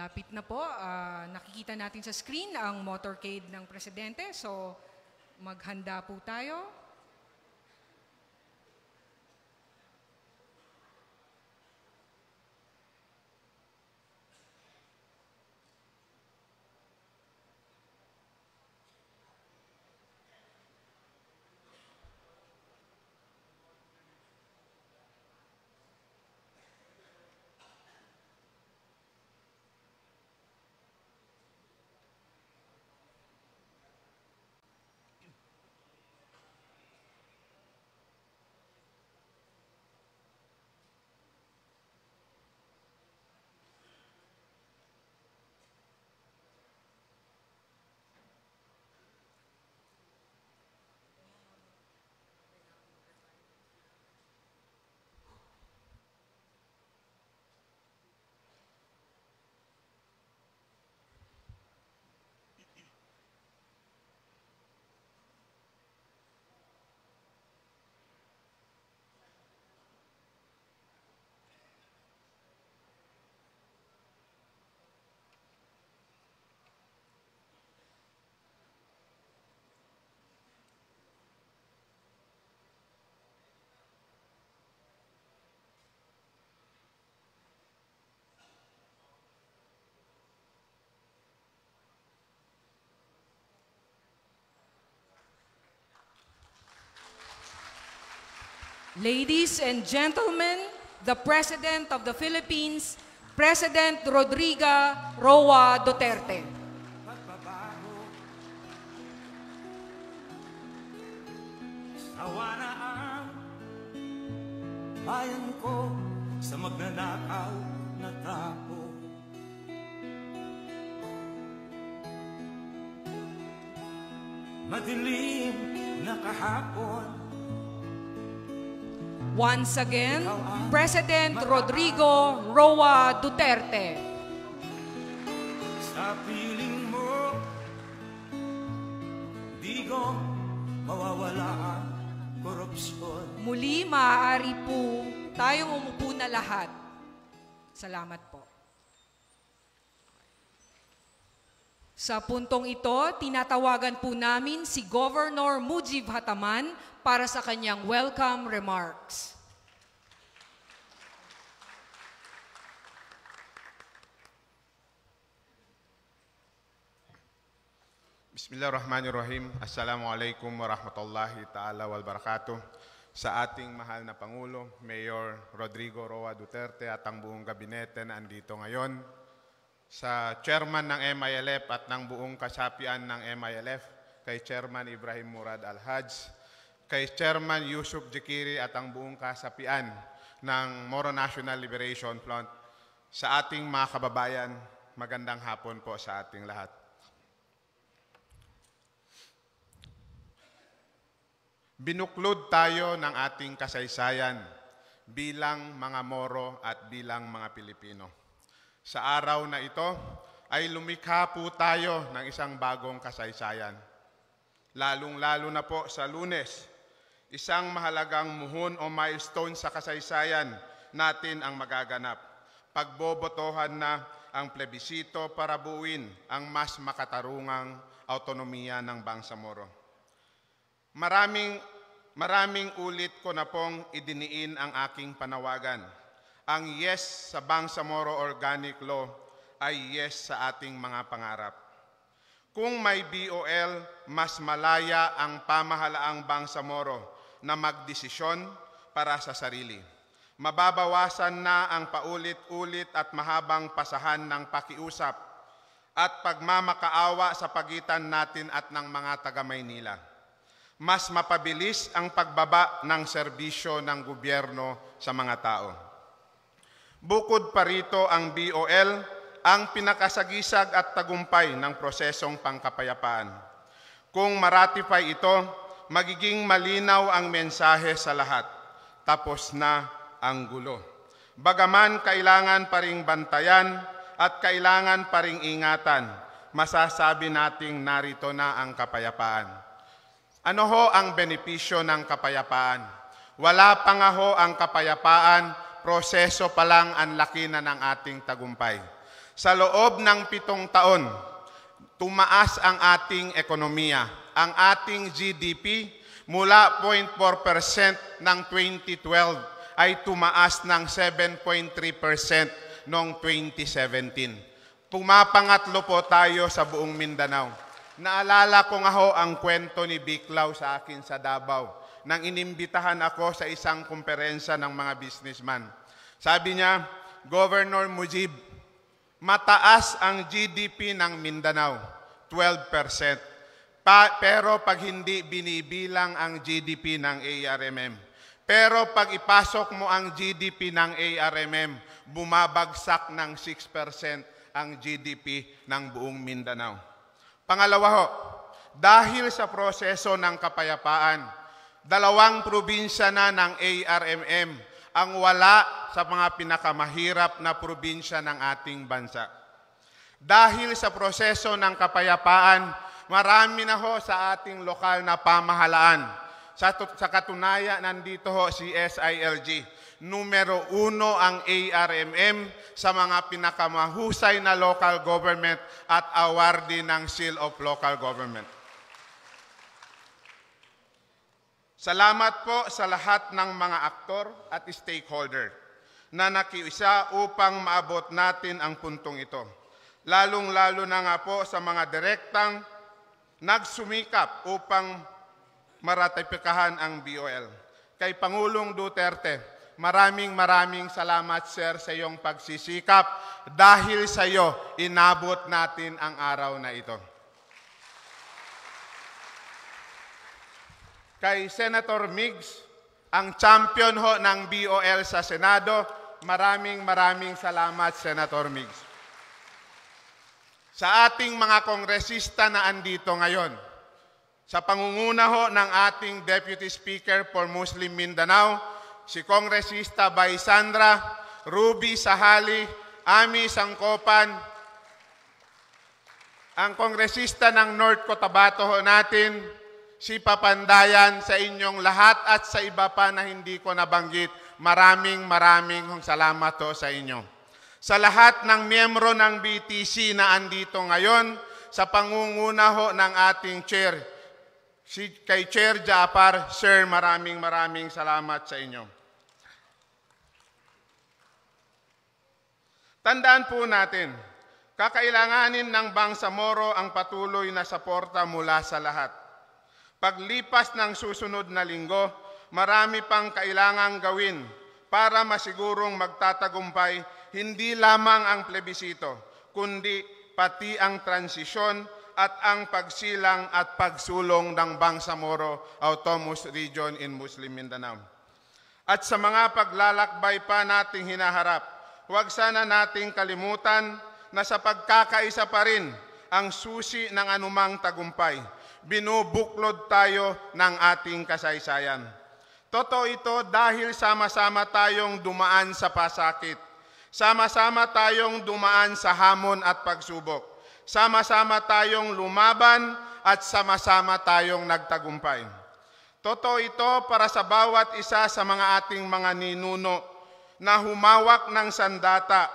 Malapit na po. Ah, nakikita natin sa screen ang motorcade ng Presidente. So, maghanda po tayo. Ladies and gentlemen, the President of the Philippines, President Rodrigo Roa Duterte. Sawa na ang bayan ko sa magnanakaw na tapo. Madilim na kahapon, Once again, President Rodrigo Roa Duterte. sa piling mo, di ko mawawala ang korupsyon. Muli, maaari po tayong umupo na lahat. Salamat po. Sa puntong ito, tinatawagan po namin si Governor Mujib Hataman para sa kanyang welcome remarks. Bismillahirrahmanirrahim. Assalamualaikum warahmatullahi ta'ala wal barakatuh. Sa ating mahal na Pangulo, Mayor Rodrigo Roa Duterte at ang buong gabinete na andito ngayon, sa chairman ng MILF at ng buong kasapian ng MILF, kay Chairman Ibrahim Murad Al-Hajj, kay Chairman Yusuf Jekiri at ang buong kasapian ng Moro National Liberation Front, sa ating mga kababayan, magandang hapon po sa ating lahat. Binuklod tayo ng ating kasaysayan bilang mga Moro at bilang mga Pilipino. Sa araw na ito ay lumikha po tayo ng isang bagong kasaysayan. Lalong-lalo na po sa lunes, isang mahalagang muhon o milestone sa kasaysayan natin ang magaganap. Pagbobotohan na ang plebisito para buuin ang mas makatarungang autonomiya ng Bangsamoro. Maraming maraming ulit ko na pong idiniin ang aking panawagan. Ang yes sa Bangsamoro Organic Law ay yes sa ating mga pangarap. Kung may BOL, mas malaya ang pamahalaang Bangsamoro na magdesisyon para sa sarili. Mababawasan na ang paulit-ulit at mahabang pasahan ng pakiusap at pagmamakaawa sa pagitan natin at ng mga taga-Maynila mas mapabilis ang pagbaba ng serbisyo ng gobyerno sa mga tao. Bukod pa rito ang BOL, ang pinakasagisag at tagumpay ng prosesong pangkapayapaan. Kung maratify ito, magiging malinaw ang mensahe sa lahat. Tapos na ang gulo. Bagaman kailangan pa ring bantayan at kailangan pa ring ingatan, masasabi nating narito na ang kapayapaan. Ano ho ang benepisyo ng kapayapaan? Wala pa nga ho ang kapayapaan, proseso pa lang ang laki na ng ating tagumpay. Sa loob ng pitong taon, tumaas ang ating ekonomiya. Ang ating GDP mula 0.4% ng 2012 ay tumaas ng 7.3% noong 2017. Pumapangatlo po tayo sa buong Mindanao. Naalala ko nga ho ang kwento ni Biklaw sa akin sa Davao nang inimbitahan ako sa isang kumperensya ng mga businessman. Sabi niya, Governor Mujib, mataas ang GDP ng Mindanao, 12%. Pa- pero pag hindi binibilang ang GDP ng ARMM, pero pag ipasok mo ang GDP ng ARMM, bumabagsak ng 6% ang GDP ng buong Mindanao. Pangalawa ho, dahil sa proseso ng kapayapaan, dalawang probinsya na ng ARMM ang wala sa mga pinakamahirap na probinsya ng ating bansa. Dahil sa proseso ng kapayapaan, marami na ho sa ating lokal na pamahalaan. Sa, sa katunayan, nandito ho si SILG. Numero uno ang ARMM sa mga pinakamahusay na local government at awardee ng Seal of Local Government. Salamat po sa lahat ng mga aktor at stakeholder na nakiisa upang maabot natin ang puntong ito. Lalong-lalo na nga po sa mga direktang nagsumikap upang maratipikahan ang BOL. Kay Pangulong Duterte, maraming maraming salamat sir sa iyong pagsisikap. Dahil sa iyo, inabot natin ang araw na ito. Kay Senator Migs, ang champion ho ng BOL sa Senado. Maraming maraming salamat, Senator Migs. Sa ating mga kongresista na andito ngayon, sa pangunguna ho ng ating Deputy Speaker for Muslim Mindanao, si Kongresista Bay Sandra, Ruby Sahali, Ami Sangkopan, ang kongresista ng North Cotabato ho natin, si Papandayan sa inyong lahat at sa iba pa na hindi ko nabanggit. Maraming maraming salamat ho sa inyo. Sa lahat ng miyembro ng BTC na andito ngayon, sa pangunguna ho ng ating chair, si, kay Chair Japar, Sir, maraming maraming salamat sa inyo. Tandaan po natin, kakailanganin ng Bangsamoro ang patuloy na saporta mula sa lahat. Paglipas ng susunod na linggo, marami pang kailangang gawin para masigurong magtatagumpay hindi lamang ang plebisito, kundi pati ang transisyon at ang pagsilang at pagsulong ng Bangsamoro Autonomous Region in Muslim Mindanao. At sa mga paglalakbay pa nating hinaharap, huwag sana nating kalimutan na sa pagkakaisa pa rin ang susi ng anumang tagumpay. Binubuklod tayo ng ating kasaysayan. Totoo ito dahil sama-sama tayong dumaan sa pasakit. Sama-sama tayong dumaan sa hamon at pagsubok. Sama-sama tayong lumaban at sama-sama tayong nagtagumpay. Totoo ito para sa bawat isa sa mga ating mga ninuno na humawak ng sandata,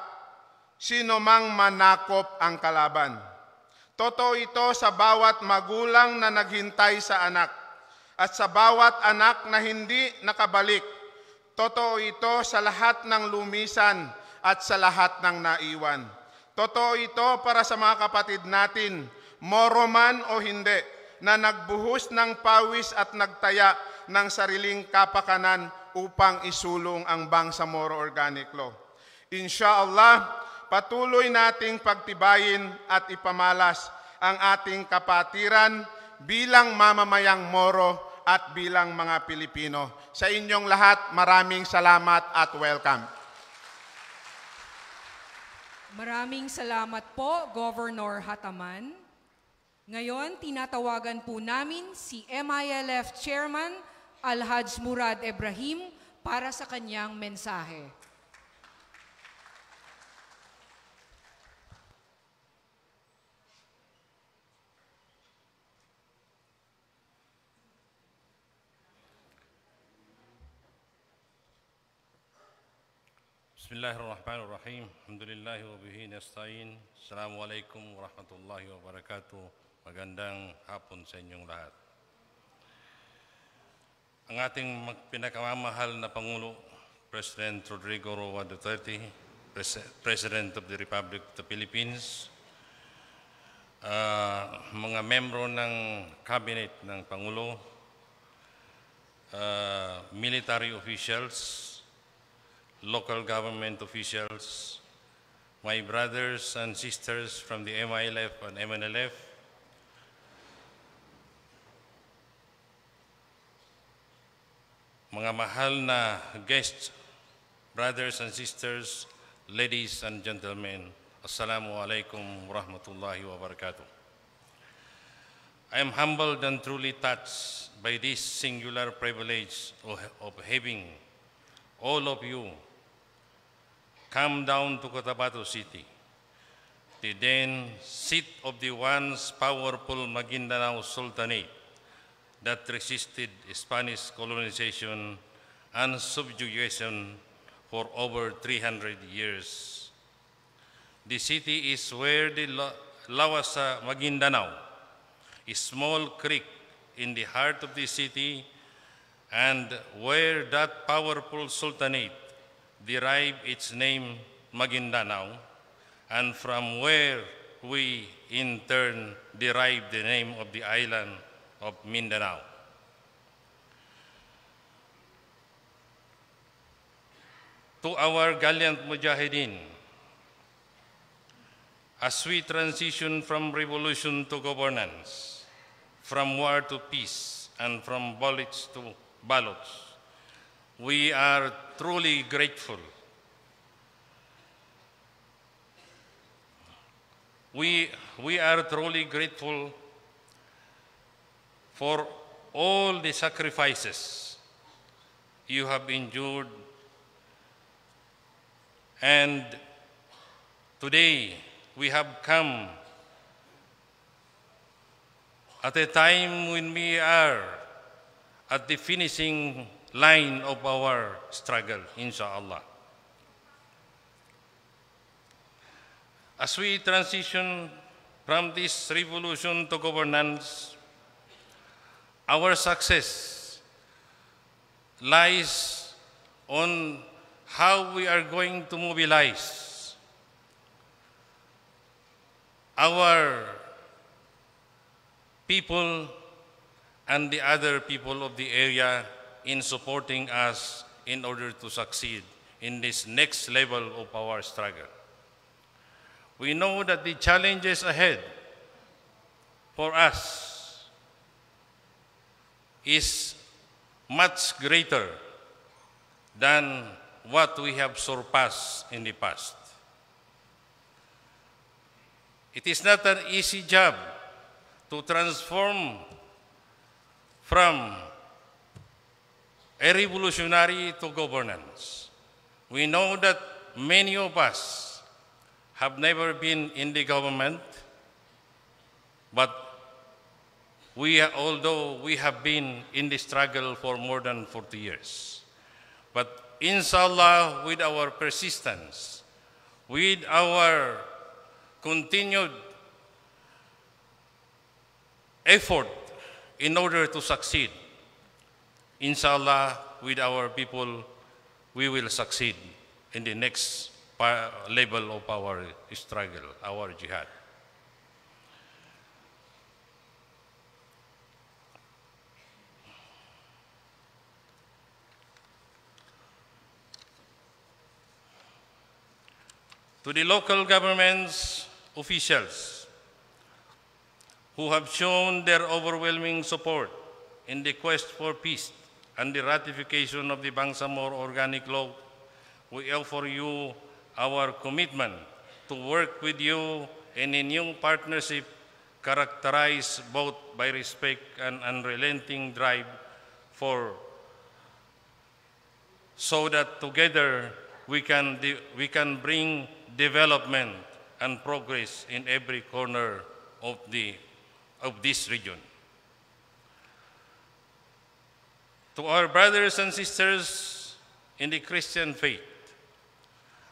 sino mang manakop ang kalaban. Totoo ito sa bawat magulang na naghintay sa anak at sa bawat anak na hindi nakabalik. Totoo ito sa lahat ng lumisan at sa lahat ng naiwan. Totoo ito para sa mga kapatid natin, moro man o hindi, na nagbuhos ng pawis at nagtaya ng sariling kapakanan upang isulong ang Bangsamoro Organic Law. Insyaallah, patuloy nating pagtibayin at ipamalas ang ating kapatiran bilang mamamayang Moro at bilang mga Pilipino. Sa inyong lahat, maraming salamat at welcome. Maraming salamat po, Governor Hataman. Ngayon, tinatawagan po namin si MILF Chairman Alhaj Murad Ibrahim para sa kanyang mensahe. بسم الله الرحمن الرحيم الحمد لله وبه نستعين السلام عليكم ورحمة الله وبركاته magandang hapon sa inyong lahat ang ating mag- pinakamamahal na Pangulo President Rodrigo Roa Duterte Pres- President of the Republic of the Philippines ah, mga membro ng cabinet ng Pangulo ah, military officials local government officials, my brothers and sisters from the MILF and MNLF, mga mahal na guests, brothers and sisters, ladies and gentlemen, Assalamu alaikum warahmatullahi wabarakatuh. I am humbled and truly touched by this singular privilege of, of having all of you come down to Cotabato City, the then seat of the once powerful Maguindanao Sultanate that resisted Spanish colonization and subjugation for over 300 years. The city is where the Lawasa Maguindanao, a small creek in the heart of the city, and where that powerful sultanate derived its name Maguindanao, and from where we in turn derived the name of the island of Mindanao. To our gallant mujahideen, as we transition from revolution to governance, from war to peace, and from bullets to ballots, we are truly grateful. We, we are truly grateful for all the sacrifices you have endured and today we have come at a time when we are at the finishing line of our struggle, inshallah. As we transition from this revolution to governance, our success lies on how we are going to mobilize our people and the other people of the area in supporting us in order to succeed in this next level of our struggle. We know that the challenges ahead for us is much greater than what we have surpassed in the past. It is not an easy job to transform from a revolutionary to governance. We know that many of us have never been in the government, but we, although we have been in the struggle for more than 40 years. But inshallah, with our persistence, with our continued effort in order to succeed, inshallah, with our people, we will succeed in the next level of our struggle, our jihad. To the local governments officials who have shown their overwhelming support in the quest for peace and the ratification of the Bangsamoro Organic Law, we offer you our commitment to work with you in a new partnership characterized both by respect and unrelenting drive for so that together we can, we can bring development and progress in every corner of, the, of this region. To our brothers and sisters in the Christian faith,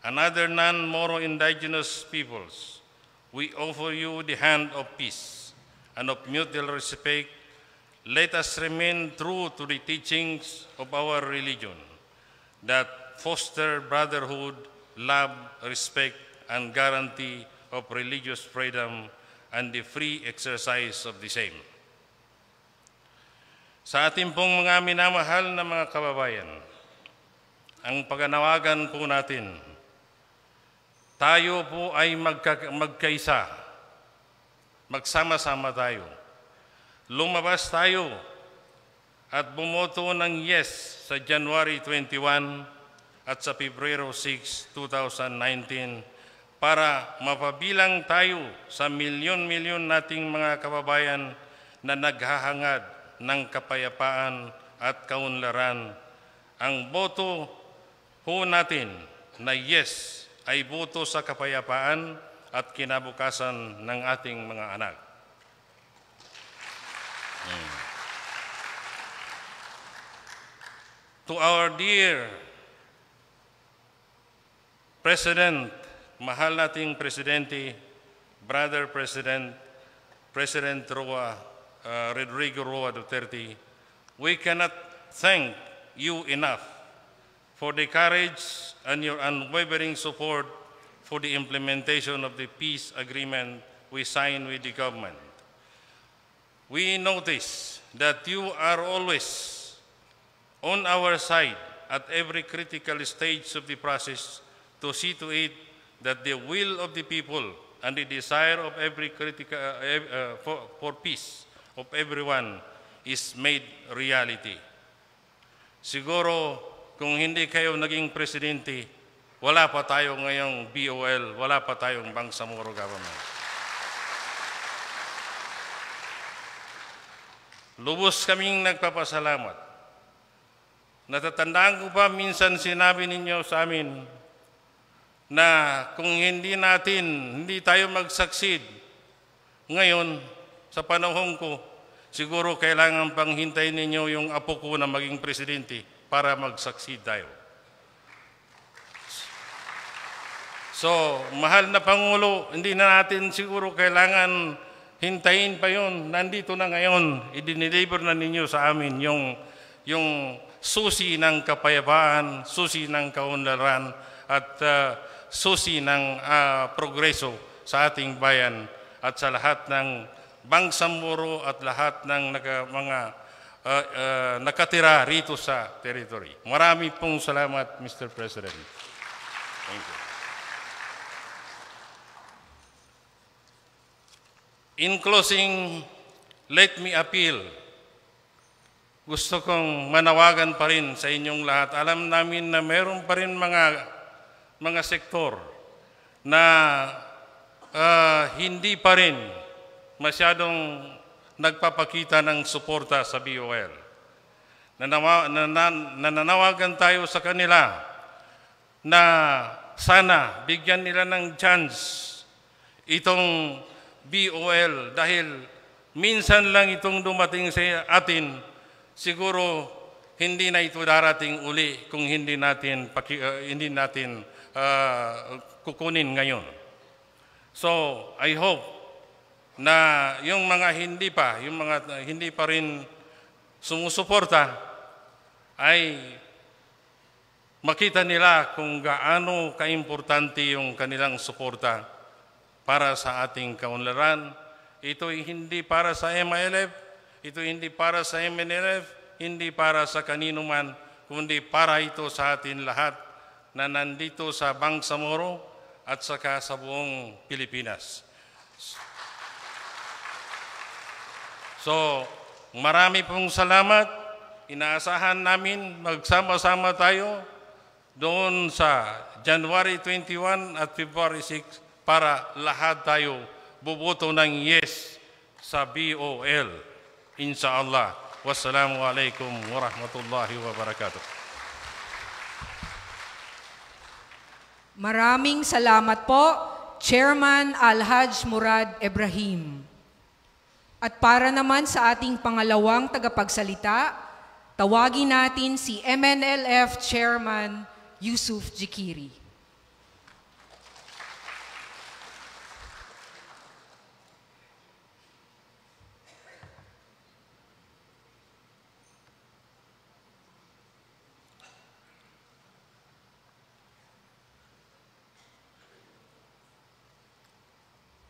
and other non-Moro indigenous peoples, we offer you the hand of peace and of mutual respect. Let us remain true to the teachings of our religion that foster brotherhood, love, respect, and guarantee of religious freedom and the free exercise of the same. Sa ating pong mga minamahal na mga kababayan, ang paganawagan po natin, tayo po ay magka, magkaisa, magsama-sama tayo. Lumabas tayo at bumoto ng yes sa January 21 at sa Pebrero 6, 2019 para mapabilang tayo sa milyon-milyon nating mga kababayan na naghahangad ng kapayapaan at kaunlaran. Ang boto ho natin na yes ay boto sa kapayapaan at kinabukasan ng ating mga anak. Hmm. To our dear President, mahal nating Presidente, Brother President, President Roa, uh, Rodrigo Roa Duterte, we cannot thank you enough for the courage and your unwavering support for the implementation of the peace agreement we signed with the government. We notice that you are always on our side at every critical stage of the process to see to it that the will of the people and the desire of every critical uh, uh, for, for peace of everyone is made reality. Siguro kung hindi kayo naging presidente, wala pa tayo ngayong BOL, wala pa tayong Bangsamoro government. Lubos kaming nagpapasalamat. Natatandaan ko pa minsan sinabi ninyo sa amin na kung hindi natin, hindi tayo mag-succeed ngayon sa panahon ko, siguro kailangan pang hintayin ninyo yung apo ko na maging presidente para mag-succeed tayo. So, mahal na Pangulo, hindi na natin siguro kailangan hintayin pa yon. Nandito na ngayon, i-deliver na ninyo sa amin yung, yung susi ng kapayapaan, susi ng kaunlaran, at uh, susi ng uh, progreso sa ating bayan at sa lahat ng bangsamuro at lahat ng naka, mga uh, uh, nakatira rito sa territory. Marami pong salamat, Mr. President. Thank you. In closing, let me appeal. Gusto kong manawagan pa rin sa inyong lahat. Alam namin na meron pa rin mga, mga sektor na uh, hindi pa rin masyadong nagpapakita ng suporta sa BOL. Nanawa, nanan, nananawagan tayo sa kanila na sana bigyan nila ng chance itong BOL dahil minsan lang itong dumating sa atin, siguro hindi na ito darating uli kung hindi natin paki, uh, hindi natin uh, kukunin ngayon. So, I hope na yung mga hindi pa, yung mga hindi pa rin sumusuporta ay makita nila kung gaano kaimportante yung kanilang suporta para sa ating kaunlaran. Ito hindi para sa MILF, ito hindi para sa MNLF, hindi para sa kanino man, kundi para ito sa atin lahat na nandito sa Bangsamoro at saka sa buong Pilipinas. So, marami pong salamat. Inaasahan namin magsama-sama tayo doon sa January 21 at February 6 para lahat tayo bubuto ng yes sa BOL. Inshaallah. Wassalamualaikum warahmatullahi wabarakatuh. Maraming salamat po, Chairman Alhaj Murad Ibrahim. At para naman sa ating pangalawang tagapagsalita, tawagin natin si MNLF Chairman Yusuf Jikiri.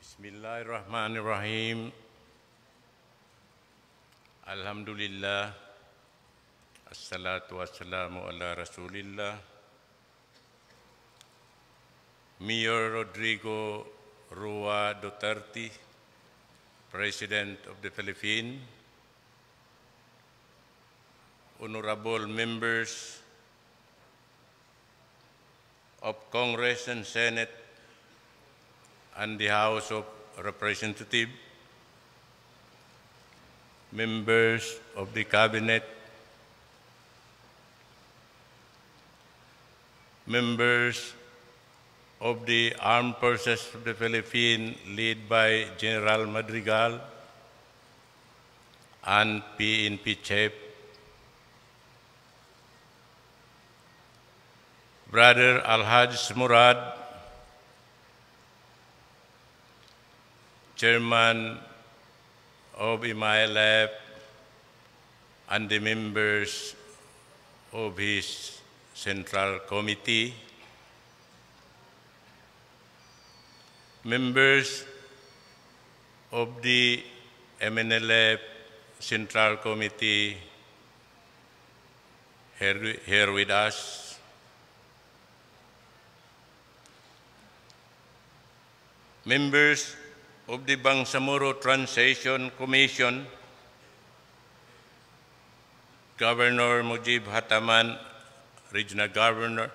Bismillahirrahmanirrahim. Alhamdulillah. Assalatu wassalamu ala Rasulillah. Mayor Rodrigo Rua Duterte, President of the Philippines, honorable members of Congress and Senate and the House of Representatives, members of the Cabinet, members of the Armed Forces of the Philippines led by General Madrigal and PNP Chief, Brother Alhaj Murad, Chairman of IMILF, and the members of his Central Committee, members of the MNLF Central Committee here, here with us, members of the Bangsamoro Transition Commission, Governor Mujib Hataman, Regional Governor,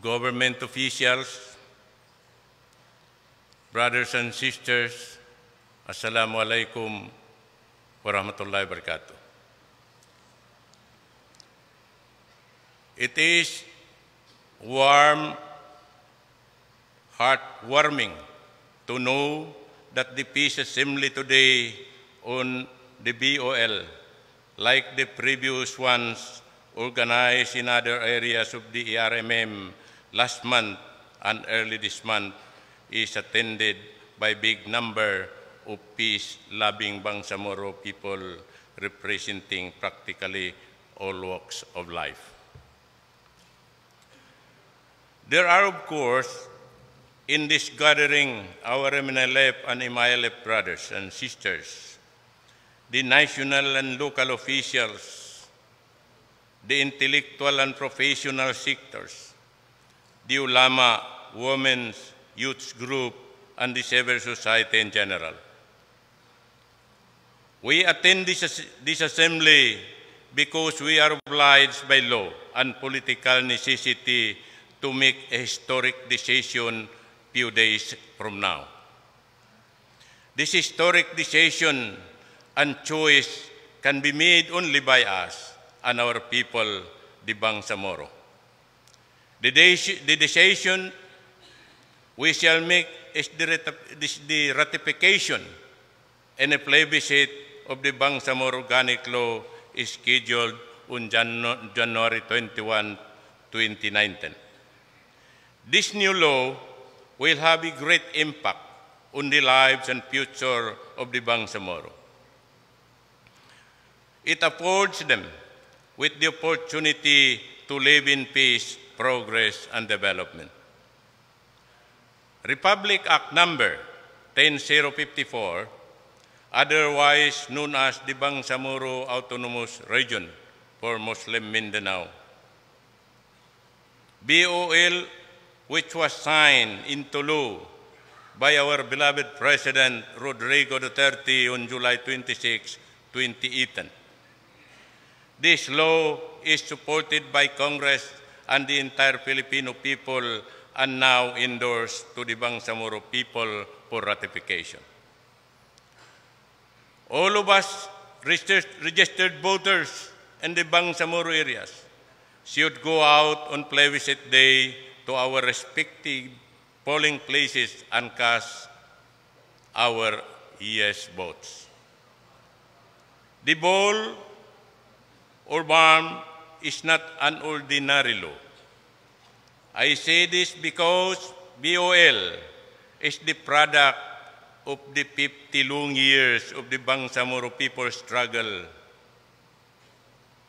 government officials, brothers and sisters, Assalamu alaikum warahmatullahi wabarakatuh. It is warm heartwarming to know that the Peace Assembly today on the BOL, like the previous ones organized in other areas of the ERMM last month and early this month, is attended by big number of peace-loving Bangsamoro people representing practically all walks of life. There are, of course, in this gathering, our MNLF and MILF brothers and sisters, the national and local officials, the intellectual and professional sectors, the ulama, women's, youth group, and the civil society in general. We attend this, this assembly because we are obliged by law and political necessity to make a historic decision few days from now. This historic decision and choice can be made only by us and our people, the Bangsamoro. The, the decision we shall make is the, the ratification and a plebiscite of the Bangsamoro Organic Law is scheduled on January 21, 2019. This new law will have a great impact on the lives and future of the Bangsamoro. It affords them with the opportunity to live in peace, progress, and development. Republic Act Number 10054, otherwise known as the Bangsamoro Autonomous Region for Muslim Mindanao. BOL which was signed into law by our beloved President Rodrigo Duterte on July 26, 2018. This law is supported by Congress and the entire Filipino people and now endorsed to the Bangsamoro people for ratification. All of us registered voters in the Bangsamoro areas should go out on plebiscite day to our respective polling places and cast our yes votes. The ball or bomb is not an ordinary law. I say this because BOL is the product of the 50 long years of the Bangsamoro people's struggle,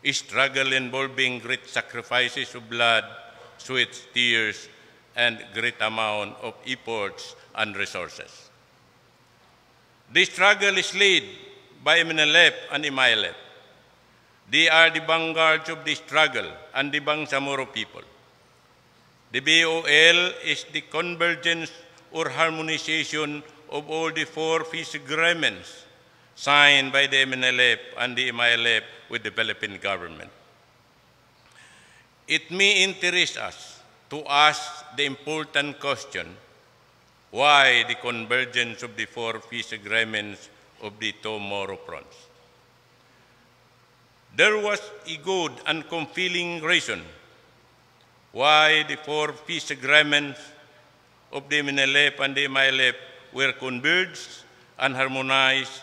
a struggle involving great sacrifices of blood, sweat, tears, and great amount of efforts and resources. The struggle is led by MNLF and IMAILF. They are the vanguards of the struggle and the Bangsamoro people. The BOL is the convergence or harmonization of all the four peace agreements signed by the MNLF and the MILF with the Philippine government. It may interest us to ask the important question why the convergence of the four peace agreements of the two Moro fronts. There was a good and compelling reason why the four peace agreements of the MNLF and the MILF were converged and harmonized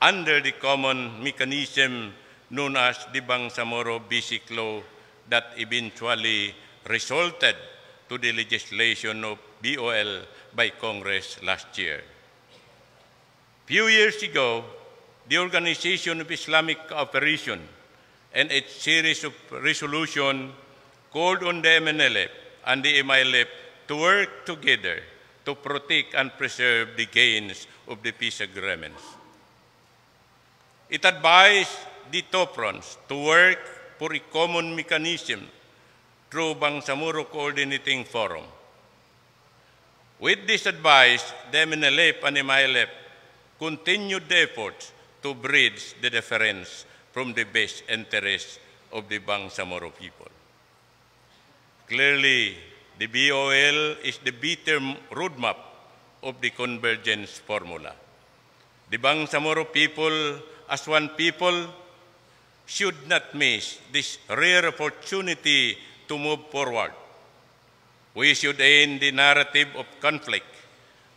under the common mechanism known as the Bangsamoro Basic Law that eventually resulted to the legislation of BOL by Congress last year. Few years ago, the Organization of Islamic Cooperation and its series of resolutions called on the MNLF and the MILF to work together to protect and preserve the gains of the peace agreements. It advised the two fronts to work for a common mechanism through Bangsamoro Coordinating Forum. With this advice, the MNLF and MILF continued the efforts to bridge the difference from the best interests of the Bangsamoro people. Clearly, the BOL is the bitter roadmap of the convergence formula. The Bangsamoro people, as one people, should not miss this rare opportunity to move forward. We should end the narrative of conflict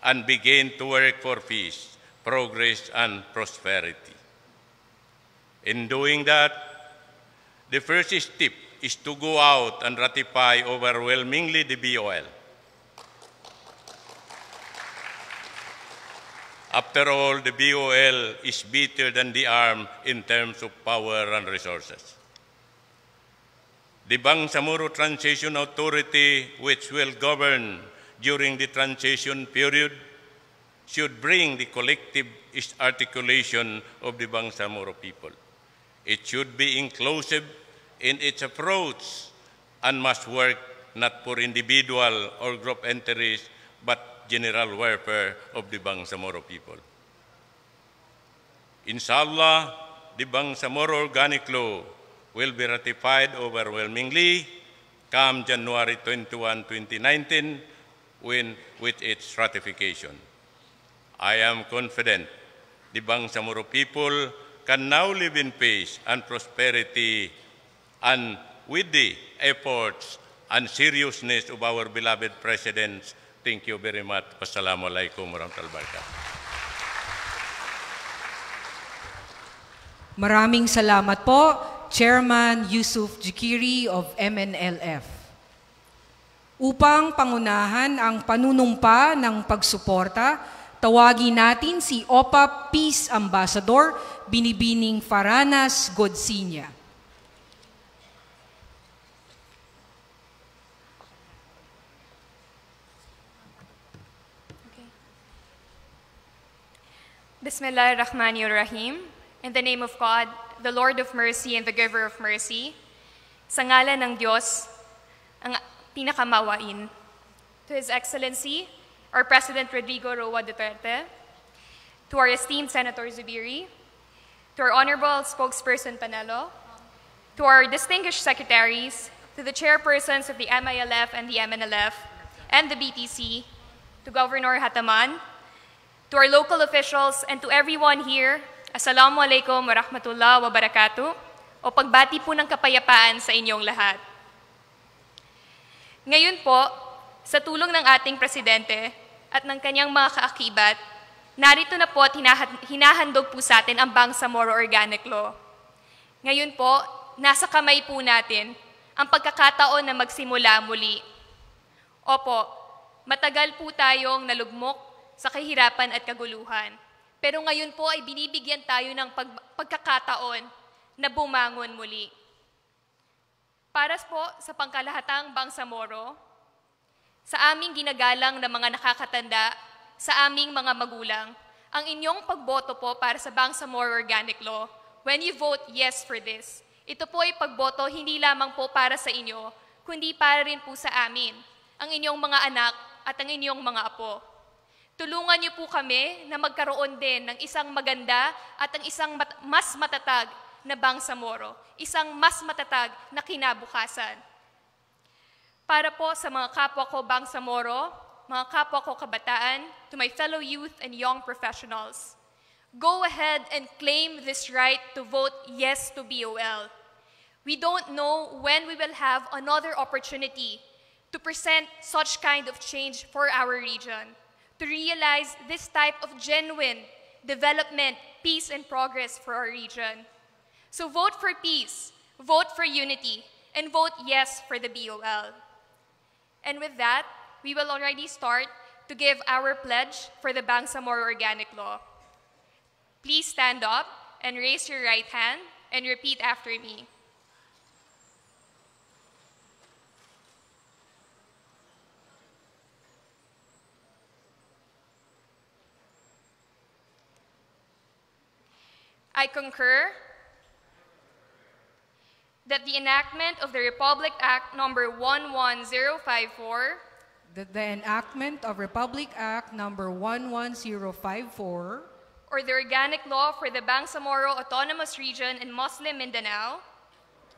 and begin to work for peace, progress, and prosperity. In doing that, the first step is to go out and ratify overwhelmingly the BOL. After all, the BOL is better than the arm in terms of power and resources. The Bangsamoro Transition Authority, which will govern during the transition period, should bring the collective articulation of the Bangsamoro people. It should be inclusive in its approach and must work not for individual or group interests, but general welfare of the Bangsamoro people. Inshallah, the Bangsamoro Organic Law will be ratified overwhelmingly come January 21, 2019, when, with its ratification. I am confident the Bangsamoro people can now live in peace and prosperity and with the efforts and seriousness of our beloved presidents. Thank you very much. Wassalamualaikum warahmatullahi wabarakatuh. Maraming salamat po, Chairman Yusuf Jikiri of MNLF. Upang pangunahan ang panunumpa ng pagsuporta, tawagin natin si OPA Peace Ambassador Binibining Faranas Godsinya. Bismillah ar-Rahman rahim In the name of God, the Lord of mercy and the giver of mercy, sa ngalan ng Diyos, ang pinakamawain. To His Excellency, our President Rodrigo Roa Duterte, to our esteemed Senator Zubiri, to our Honorable Spokesperson Panelo, to our distinguished secretaries, to the chairpersons of the MILF and the MNLF, and the BTC, to Governor Hataman, to our local officials, and to everyone here, Assalamu alaikum wa rahmatullah wa barakatuh, o pagbati po ng kapayapaan sa inyong lahat. Ngayon po, sa tulong ng ating presidente at ng kanyang mga kaakibat, narito na po at hinahandog po sa atin ang Bangsamoro Organic Law. Ngayon po, nasa kamay po natin ang pagkakataon na magsimula muli. Opo, matagal po tayong nalugmok sa kahirapan at kaguluhan. Pero ngayon po ay binibigyan tayo ng pag, pagkakataon na bumangon muli. Para po sa pangkalahatang Bangsamoro, sa aming ginagalang na mga nakakatanda, sa aming mga magulang, ang inyong pagboto po para sa Bangsamoro Organic Law, when you vote yes for this, ito po ay pagboto hindi lamang po para sa inyo, kundi para rin po sa amin, ang inyong mga anak at ang inyong mga apo. Tulungan niyo po kami na magkaroon din ng isang maganda at ang isang mat- mas matatag na Bangsamoro, isang mas matatag na kinabukasan. Para po sa mga kapwa ko Bangsamoro, mga kapwa ko kabataan, to my fellow youth and young professionals, go ahead and claim this right to vote yes to BOL. We don't know when we will have another opportunity to present such kind of change for our region, to realize this type of genuine development, peace, and progress for our region. So vote for peace, vote for unity, and vote yes for the BOL. And with that, we will already start to give our pledge for the Bangsamoro Organic Law. Please stand up and raise your right hand and repeat after me. I concur that the enactment of the Republic Act number 11054 That the enactment of Republic Act Number 11054 or the organic law for the Bangsamoro Autonomous Region in Muslim Mindanao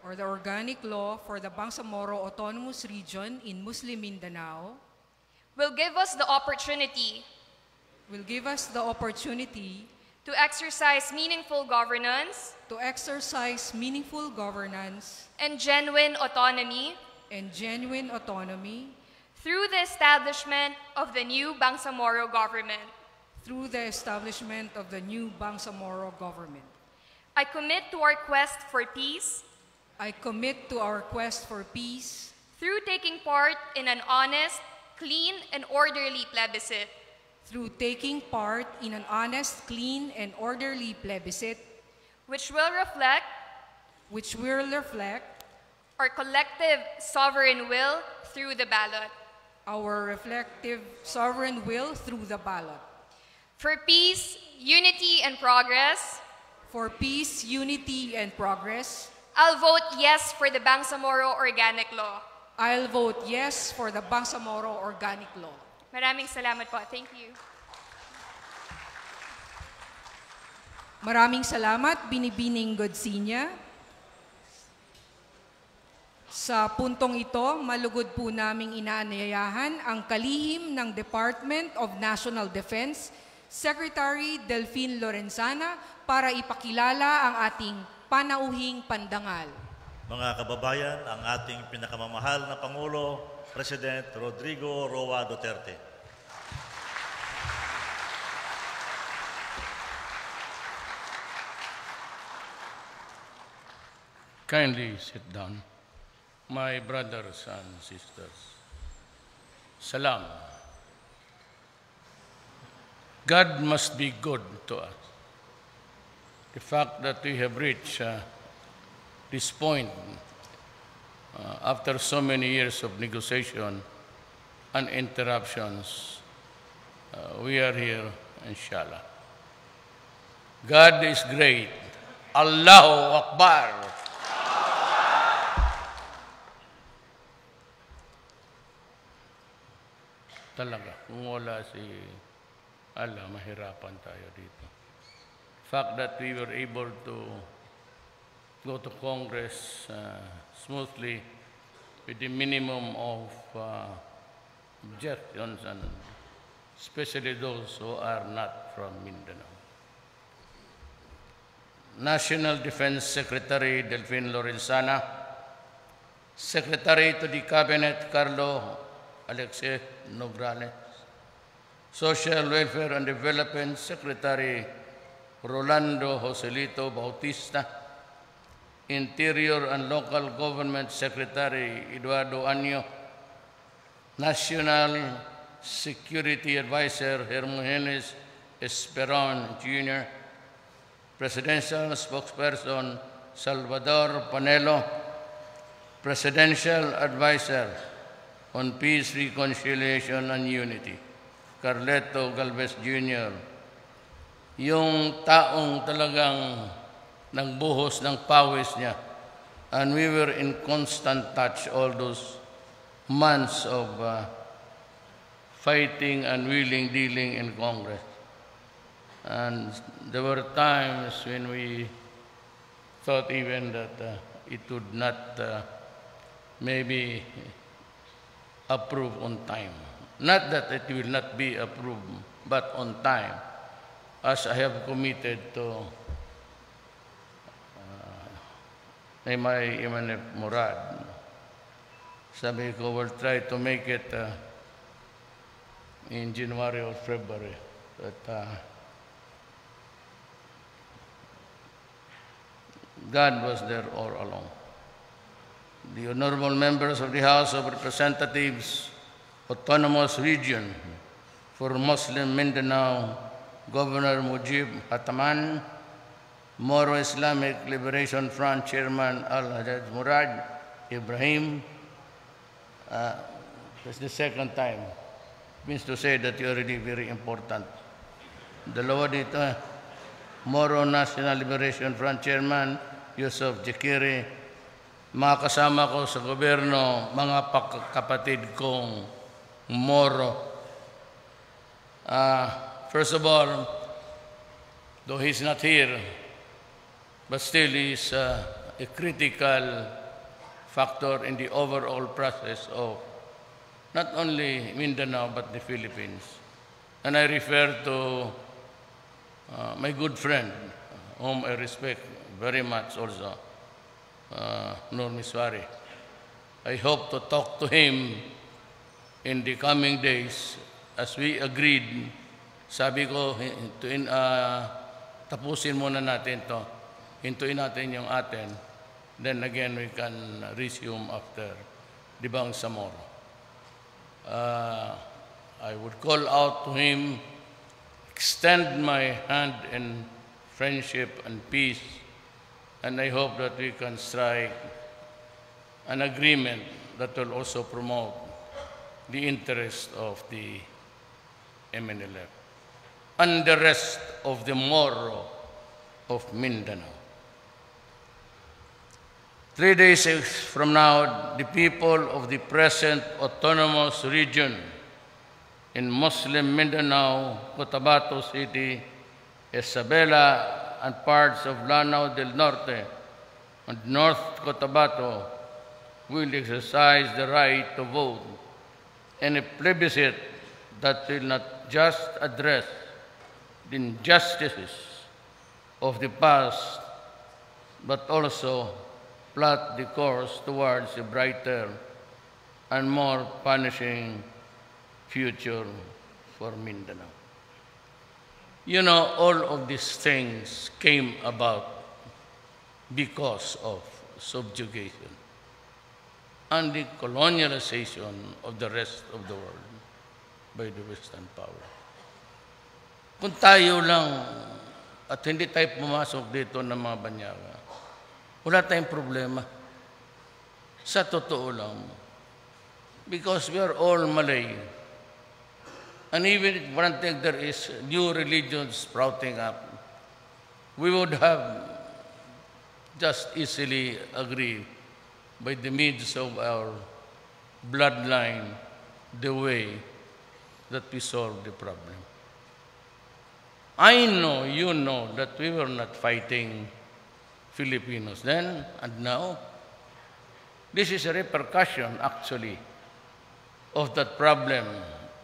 or the organic law for the Bangsamoro Autonomous Region in Muslim Mindanao will give us the opportunity will give us the opportunity to exercise meaningful governance to exercise meaningful governance and genuine autonomy and genuine autonomy through the establishment of the new Bangsamoro government. through the establishment of the new Bangsamoro government. I commit to our quest for peace I commit to our quest for peace through taking part in an honest, clean, and orderly plebiscite, through taking part in an honest, clean, and orderly plebiscite which will reflect which will reflect our collective sovereign will through the ballot. our reflective sovereign will through the ballot. For peace, unity, and progress, For peace, unity, and progress, I'll vote yes for the Bangsamoro Organic Law. I'll vote yes for the Bangsamoro Organic Law. Maraming salamat po. Thank you. Maraming salamat, Binibining Godsinya. Sa puntong ito, malugod po naming inaanyayahan ang kalihim ng Department of National Defense, Secretary Delphine Lorenzana, para ipakilala ang ating panauhing pandangal. Mga kababayan, ang ating pinakamamahal na Pangulo, President Rodrigo Roa Duterte. Kindly sit down. My brothers and sisters, Salam. God must be good to us. The fact that we have reached uh, this point uh, after so many years of negotiation and interruptions, uh, we are here, inshallah. God is great. Allahu Akbar. Talaga, kung wala si Allah, mahirapan tayo dito. fact that we were able to go to Congress uh, smoothly with the minimum of uh, objections, and especially those who are not from Mindanao. National Defense Secretary Delphine Lorenzana, Secretary to the Cabinet Carlo Alexei Nograles, Social Welfare and Development Secretary Rolando Joselito Bautista, Interior and Local Government Secretary Eduardo Anyo, National Security Advisor Hermogenes Esperon Jr., Presidential Spokesperson Salvador Panelo, Presidential Advisor on Peace, Reconciliation, and Unity, Carleto Galvez Jr., yung taong talagang nagbuhos ng pawis niya. And we were in constant touch all those months of uh, fighting and wheeling, dealing in Congress. And there were times when we thought even that uh, it would not uh, maybe approve on time. Not that it will not be approved, but on time, as I have committed to my Imanef Murad. Sabi ko, we'll try to make it uh, in January or February. But uh, God was there all along. The honorable members of the House of Representatives, Autonomous Region for Muslim Mindanao, Governor Mujib Hataman, Moro Islamic Liberation Front Chairman Al-Hajjaj Murad Ibrahim. Uh, it's the second time. Means to say that you're really very important. Dalawa dito, eh. Moro National Liberation Front Chairman Yusuf Jakiri, mga kasama ko sa gobyerno, mga kapatid kong Moro. Uh, first of all, though he's not here, but still he's uh, a critical factor in the overall process of not only Mindanao but the Philippines. And I refer to uh, my good friend, whom I respect very much also, uh, Nur Miswari. I hope to talk to him in the coming days as we agreed. Sabi ko, hintuin, uh, tapusin muna natin to. Hintuin natin yung atin. Then again, we can resume after the Bang Samoro. Uh, I would call out to him, extend my hand in friendship and peace, and I hope that we can strike an agreement that will also promote the interest of the MNLF and the rest of the Moro of Mindanao. Three days from now, the people of the present autonomous region in Muslim Mindanao, Cotabato City, Isabela, and parts of Lanao del Norte and North Cotabato will exercise the right to vote. In a plebiscite that will not just address the injustices of the past, but also plot the course towards a brighter and more punishing future for Mindanao. You know, all of these things came about because of subjugation and the colonialization of the rest of the world by the Western power. Kung tayo lang at hindi tayo pumasok dito ng mga banyaga, wala tayong problema. Sa totoo lang. Because we are all Malay. And even if granted there is new religions sprouting up, we would have just easily agreed by the means of our bloodline the way that we solve the problem. I know, you know, that we were not fighting Filipinos then and now. This is a repercussion, actually, of that problem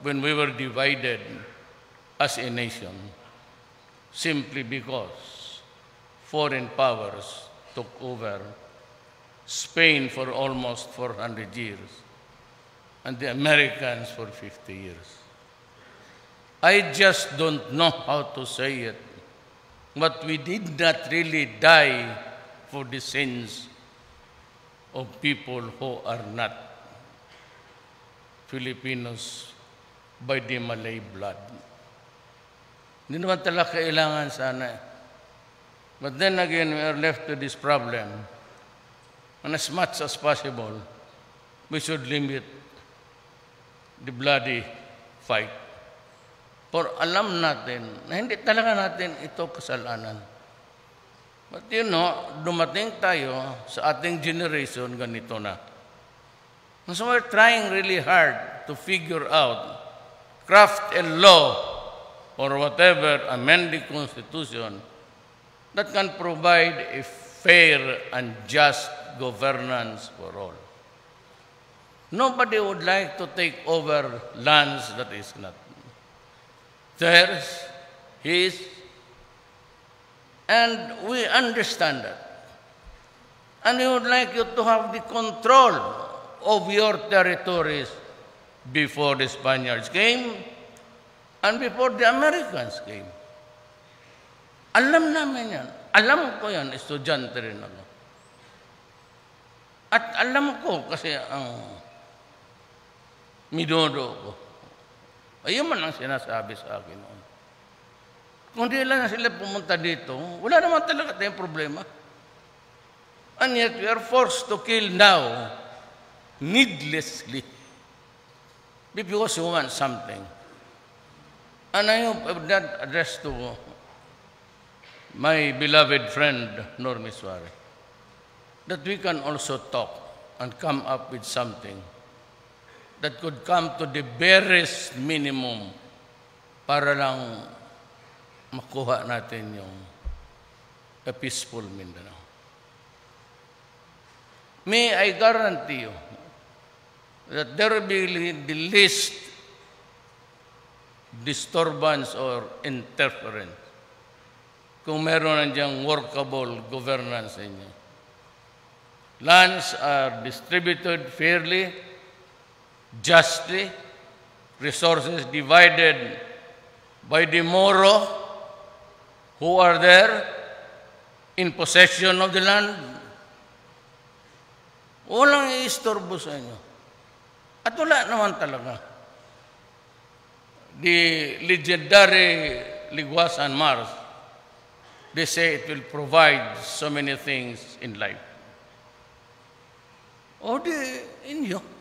when we were divided as a nation simply because foreign powers took over Spain for almost 400 years and the Americans for 50 years. I just don't know how to say it, but we did not really die for the sins of people who are not Filipinos by the Malay blood. Hindi naman talaga kailangan sana. But then again, we are left to this problem. And as much as possible, we should limit the bloody fight. For alam natin na hindi talaga natin ito kasalanan. But you know, dumating tayo sa ating generation, ganito na. So we're trying really hard to figure out, craft a law or whatever, amend the Constitution that can provide a fair and just governance for all. Nobody would like to take over lands that is not theirs, his, and we understand that. And we would like you to have the control of your territories before the Spaniards came and before the Americans came. Alam namin yan. Alam ko yan, estudyante rin ako. At alam ko kasi ang minudo ko. Ayun man ang sinasabi sa akin noon. Kung di lang sila pumunta dito, wala naman talaga tayong problema. And yet we are forced to kill now needlessly because you want something. And I hope that address to my beloved friend Normi Suarez, that we can also talk and come up with something that could come to the barest minimum para lang makuha natin yung a peaceful Mindanao. May I guarantee you that there will be the least disturbance or interference kung meron nandiyan workable governance inyo. Lands are distributed fairly, justly, resources divided by the Moro who are there in possession of the land. Walang iistorbo sa inyo. At wala naman talaga. The legendary Liguasan Mars, they say it will provide so many things in life. O di, inyo.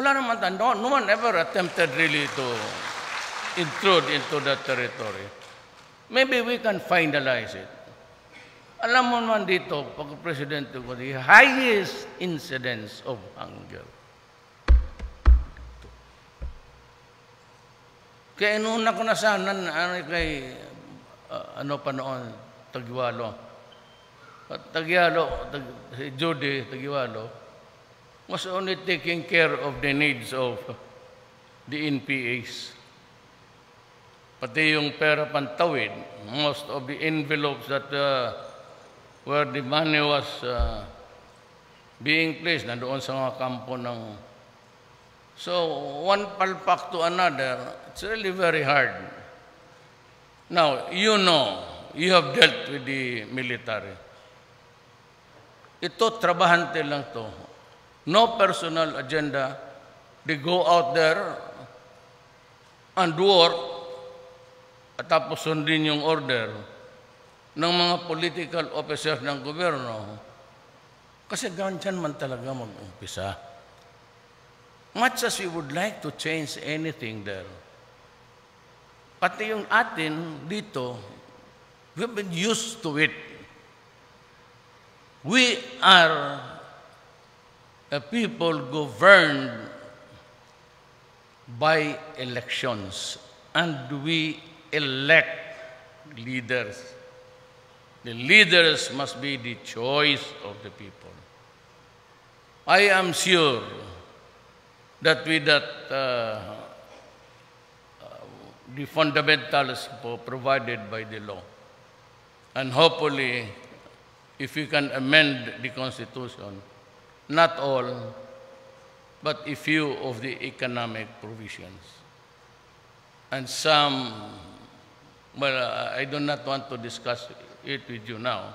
Wala naman tayo. No, no one ever attempted really to intrude into that territory. Maybe we can finalize it. Alam mo naman dito, pag presidente ko, the highest incidence of hunger. Kaya inuna ko na sana, ano, kay, uh, ano pa noon, Tagiwalo. At Tagiwalo, tag, Judy Tagiwalo, was only taking care of the needs of the NPAs. Pati yung pera pantawid, most of the envelopes that uh, where the money was uh, being placed, nandoon sa mga kampo ng... So, one palpak to another, it's really very hard. Now, you know, you have dealt with the military. Ito, trabahante lang to. No personal agenda. They go out there and work at tapos sundin yung order ng mga political officers ng gobyerno. Kasi ganyan man talaga mag-umpisa. Much as we would like to change anything there, pati yung atin dito, we've been used to it. We are a people governed by elections and we elect leaders. The leaders must be the choice of the people. I am sure that with that uh, uh, the fundamentals provided by the law, and hopefully, if we can amend the Constitution, not all, but a few of the economic provisions. And some, well, I do not want to discuss it with you now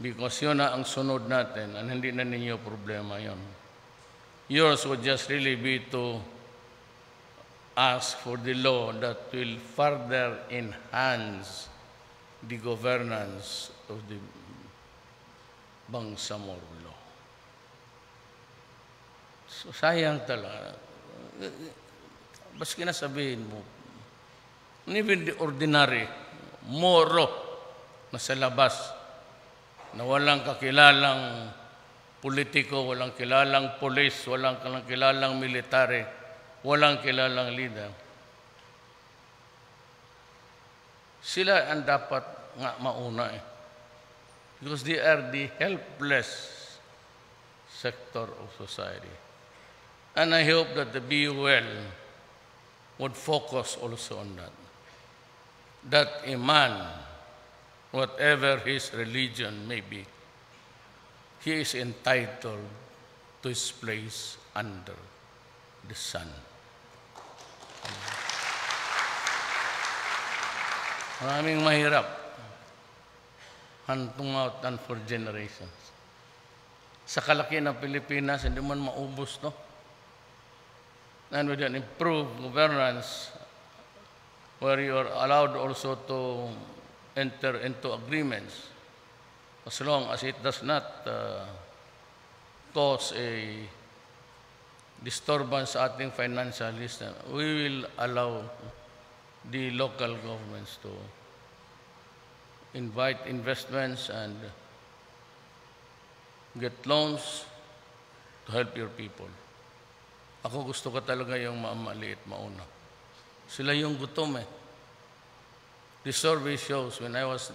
because yun na ang sunod natin and hindi na ninyo problema yon. Yours would just really be to ask for the law that will further enhance the governance of the Bangsamoro law. So, sayang talaga. Baski na sabihin mo, even the ordinary, moro na sa labas, na walang kakilalang politiko, walang kilalang polis, walang kilalang military, walang kilalang leader. Sila ang dapat nga mauna eh. Because they are the helpless sector of society. And I hope that the BUL would focus also on that. That a man, whatever his religion may be, he is entitled to his place under the sun. Maraming mahirap. Hantong out and for generations. Sa kalaki ng Pilipinas, hindi man maubos, no? And with an improved governance, where you are allowed also to enter into agreements, as long as it does not uh, cause a disturbance sa ating financial system, we will allow the local governments to invite investments and get loans to help your people. Ako gusto ko talaga yung mamaliit mauna. Sila yung gutom eh. The survey shows when I was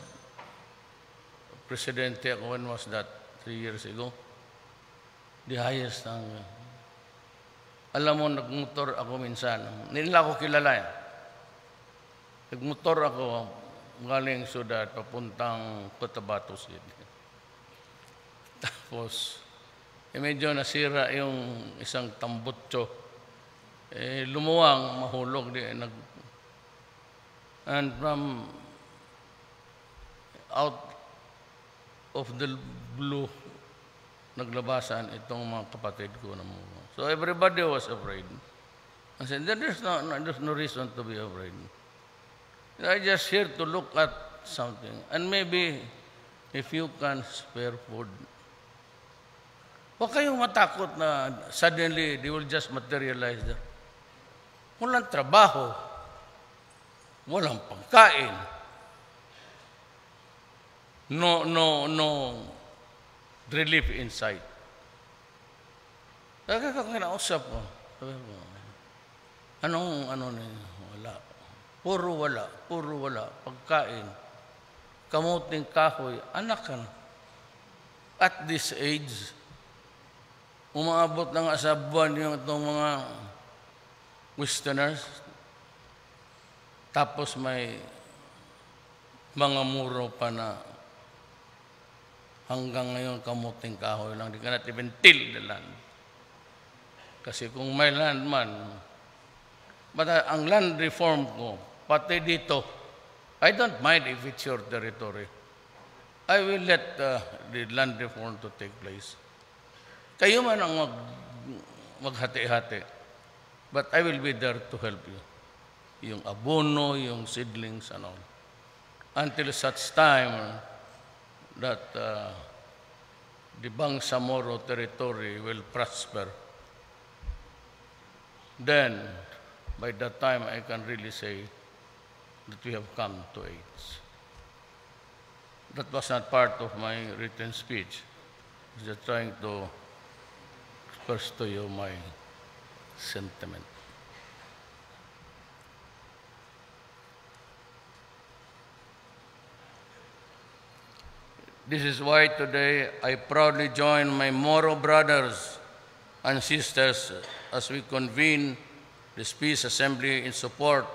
presidente, ako, when was that? Three years ago? The highest ang... alam mo, nagmotor ako minsan. Hindi nila ako kilala eh. Nagmotor ako galing Sudat, papuntang Cotabato City. Tapos, eh medyo nasira yung isang tambutso. Eh, lumuwang, mahulog di. Nag, and from out of the blue, naglabasan itong mga kapatid ko na mga. So everybody was afraid. I said, there's no, no, there's no reason to be afraid. I just here to look at something. And maybe if you can spare food, Huwag kayong matakot na suddenly they will just materialize there. Walang trabaho. Walang pagkain. No, no, no relief in sight. Kaya kung kinausap ko, anong, ano na? Wala. Puro wala, puro wala. Pagkain. Kamuting kahoy, anak ka. At this age, umaabot ng sa buwan yung itong mga westerners. Tapos may mga muro pa na hanggang ngayon kamuting kahoy lang. Di ka natin even till the land. Kasi kung may land man, but ang land reform ko, pati dito, I don't mind if it's your territory. I will let uh, the land reform to take place. Kayo man ang mag, maghati-hati. But I will be there to help you. Yung abono, yung seedlings and all. Until such time that uh, the Bangsamoro territory will prosper. Then, by that time, I can really say that we have come to age. That was not part of my written speech. Just trying to express to you my sentiment. This is why today I proudly join my Moro brothers and sisters as we convene this peace assembly in support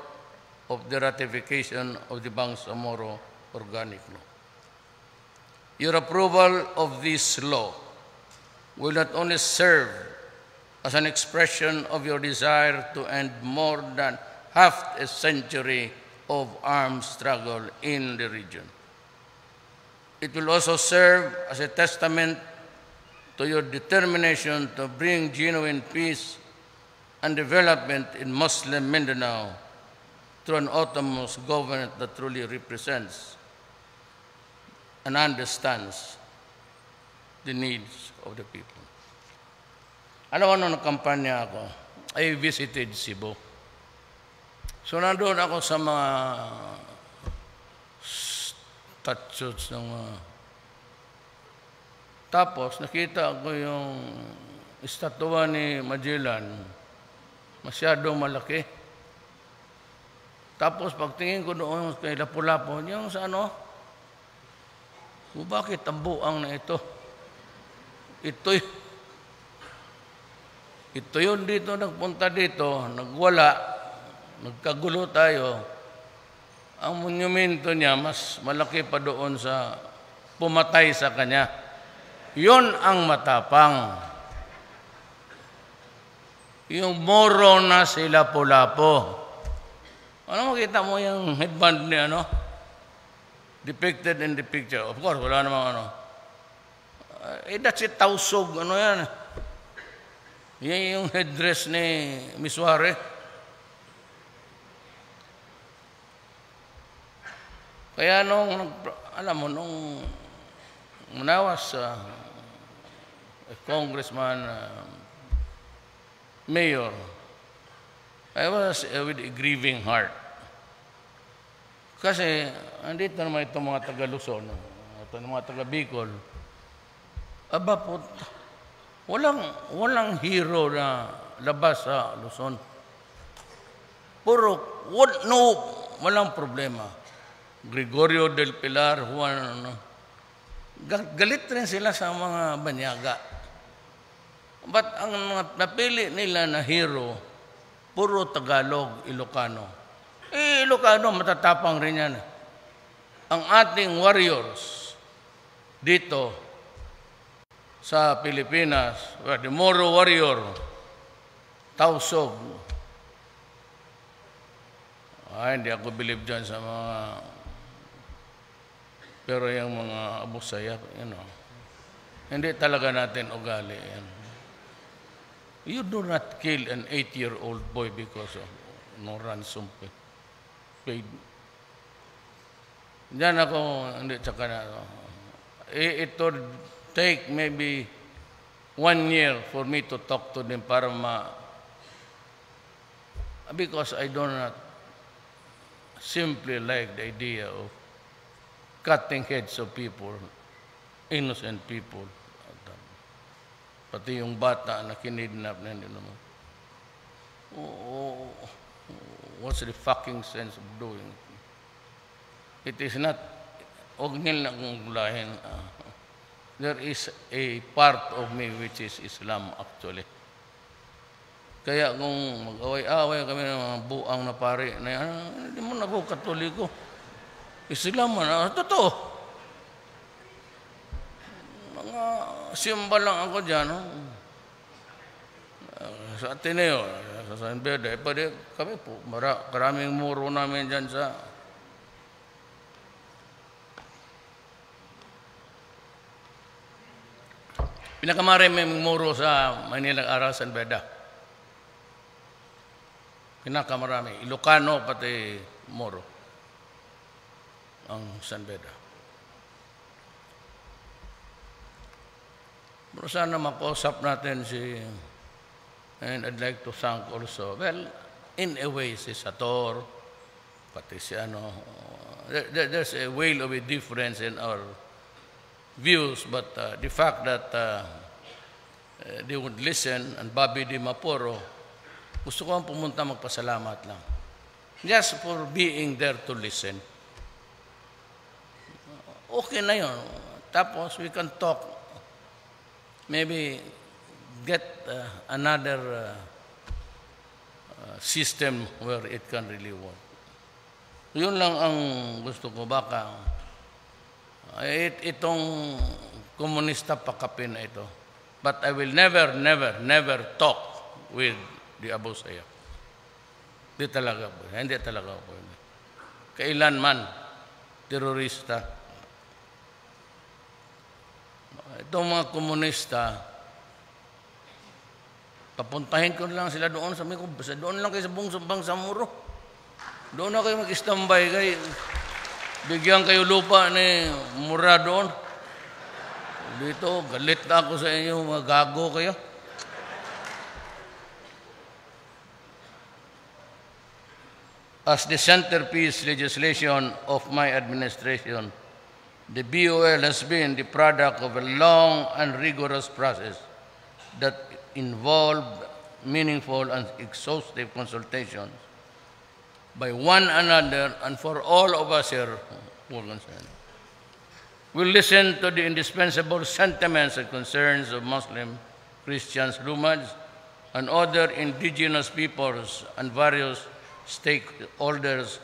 of the ratification of the Bangsamoro Organic Law. Your approval of this law will not only serve as an expression of your desire to end more than half a century of armed struggle in the region. It will also serve as a testament to your determination to bring genuine peace and development in Muslim Mindanao through an autonomous government that truly represents and understands the needs of the people. alam mo, nung nagkampanya ako, I visited Cebu. So, nandun ako sa mga statues ng mga... Tapos, nakita ko yung estatwa ni Magellan, masyadong malaki. Tapos, pagtingin ko doon kay Lapu-Lapu, yung sa ano, o bakit ang buang na ito? Ito'y ito yun dito, nagpunta dito, nagwala, nagkagulo tayo. Ang monumento niya, mas malaki pa doon sa pumatay sa kanya. Yun ang matapang. Yung moro na sila pulapo. Ano makita mo yung headband ni ano? Depicted in the picture. Of course, wala namang ano. Eh, that's it, tausog. Ano yan? Yan yung headdress ni Miss Ware. Kaya nung, alam mo, nung when I was uh, a congressman, uh, mayor, I was uh, with a grieving heart. Kasi, andito naman itong mga taga Luzon, itong mga taga Bicol, aba po, walang, walang hero na labas sa Luzon. Puro, what, no, walang problema. Gregorio del Pilar, Juan, ano, Ga- galit rin sila sa mga banyaga. But ang napili nila na hero, puro Tagalog, Ilocano. Eh, Ilocano, matatapang rin yan. Ang ating warriors dito sa Pilipinas, well, the Moro warrior, Tausog. Ah, hindi ako believe dyan sa mga pero yung mga abusaya, you know, hindi talaga natin ugali yan. You do not kill an eight-year-old boy because of no ransom paid. Diyan ako, hindi, tsaka na, ano, it, it would take maybe one year for me to talk to them para ma, because I do not simply like the idea of cutting heads of people, innocent people. At, Pati yung bata na kinidnap na hindi naman. Oh, what's the fucking sense of doing it? It is not, huwag nila akong gulahin. ah, there is a part of me which is Islam actually. Kaya kung mag-away-away kami ng mga buang na pari na yan, ah, hindi mo na ako katoliko. Islam man, ah, totoo. Mga simba lang ako dyan. No? Ah, sa Ateneo, sa San Beda, eh, pwede kami po, mara, karaming muro namin dyan sa Pinakamaraming muro sa Manila Aral San Beda. Pinakamarami. Ilocano pati muro ang San Beda. Pero sana makausap natin si and I'd like to thank also, well, in a way si Sator, pati si ano, there- there's a whale of a difference in our views, but uh, the fact that uh, uh, they would listen, and Bobby Di Maporo, gusto ko ang pumunta magpasalamat lang. Just for being there to listen. Okay na yun. Tapos we can talk. Maybe get uh, another uh, uh, system where it can really work. Yun lang ang gusto ko. Baka it, itong komunista pakapin na ito. But I will never, never, never talk with the Abu Sayyaf. Hindi talaga po. Hindi talaga po. Kailanman, terorista. Itong mga komunista, papuntahin ko lang sila doon sa ko, doon lang kayo sa buong sa muro. Doon na kayo mag-standby kay Bigyan kayo lupa ni mura doon. Dito, galit na ako sa inyo, magago kayo. As the centerpiece legislation of my administration, the BOL has been the product of a long and rigorous process that involved meaningful and exhaustive consultations by one another and for all of us here who are concerned. We listen to the indispensable sentiments and concerns of Muslim, Christians, Lumaj, and other indigenous peoples and various stakeholders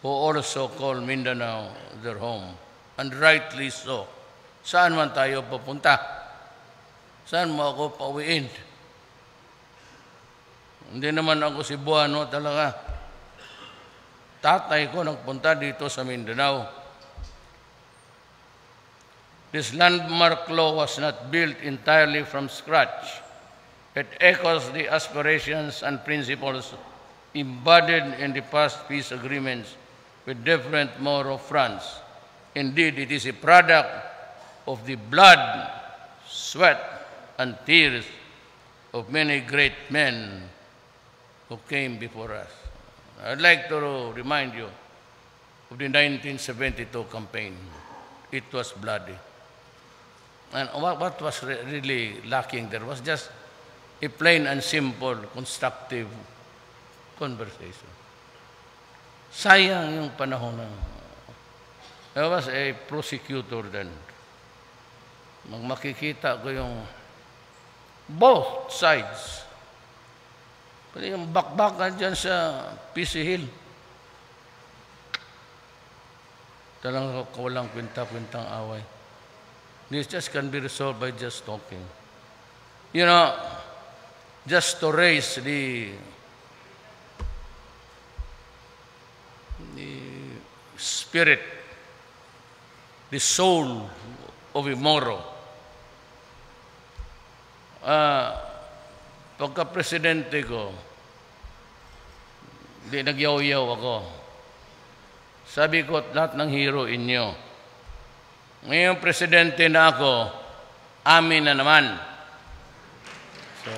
who also call Mindanao their home. And rightly so. Saan man tayo papunta? Saan mo ako pauwiin? Hindi naman ako si Buano talaga. Tatay ko nagpunta dito sa Mindanao. This landmark law was not built entirely from scratch. It echoes the aspirations and principles embodied in the past peace agreements with different Moro fronts. Indeed, it is a product of the blood, sweat, and tears of many great men who came before us. I'd like to remind you of the 1972 campaign. It was bloody. And what, was re- really lacking there was just a plain and simple, constructive conversation. Sayang yung panahon na. I was a prosecutor then. Mag makikita ko yung both sides. Pati yung bakbakan dyan sa PC Hill. Talagang walang kwenta-kwentang away. This just can be resolved by just talking. You know, just to raise the the spirit, the soul of a Moro. Ah, pagka-presidente ko, di nagyaw-yaw ako. Sabi ko, lahat ng hero inyo. Ngayon, presidente na ako, amin na naman. So,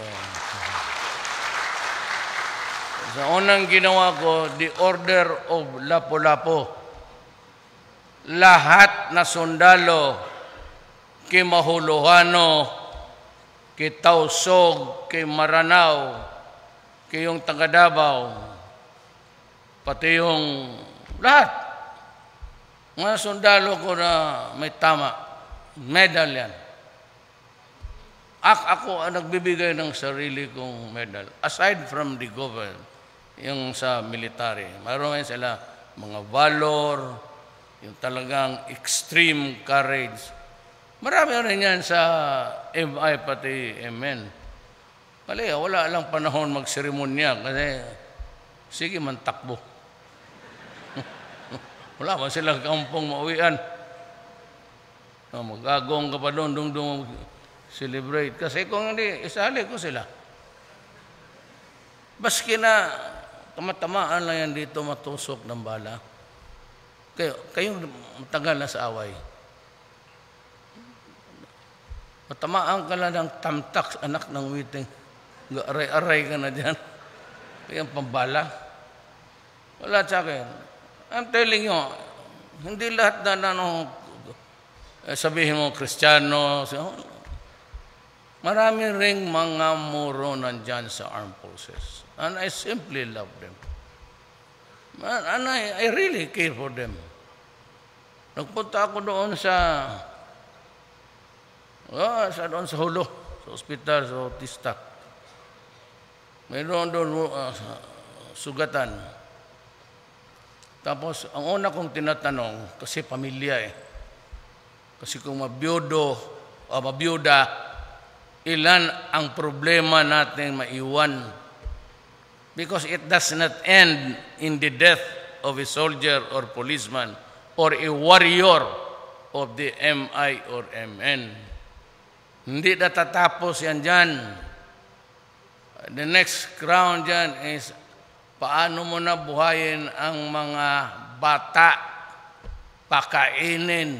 sa unang ginawa ko, the order of Lapu-Lapu. Lahat na sundalo, kay Mahuluhano, kay Maranao, kay yung taga Davao, pati yung lahat. Mga sundalo ko na may tama, medal yan. Ak ako ang nagbibigay ng sarili kong medal. Aside from the government, yung sa military. Mayroon sila mga valor, yung talagang extreme courage. Marami rin yan sa MI pati MN. Mali, wala lang panahon magseremonya kasi sige man takbo. wala man silang kampong mauwian. No, magagong ka pa doon, doon, doon celebrate. Kasi kung hindi, isali ko sila. Baski na tamatamaan lang yan dito matusok ng bala. Kayo, kayong matagal na sa away. Matamaan ka lang ng tamtak, anak ng witing. Aray-aray ka na dyan. Kaya pambala. Wala sa akin. I'm telling you, hindi lahat na ano, eh, sabihin mo, kristyano, marami ring mga muro nandyan sa armed forces. And I simply love them. And I, I really care for them. Nagpunta ako doon sa oh, sa doon sa Hulo, sa ospital, sa autista. Mayroon doon uh, sugatan. Tapos, ang una kong tinatanong, kasi pamilya eh, kasi kung mabiyudo o mabiyuda, ilan ang problema natin maiwan? Because it does not end in the death of a soldier or policeman or a warrior of the MI or MN. Hindi natatapos yan dyan. The next crown dyan is paano mo na buhayin ang mga bata, pakainin,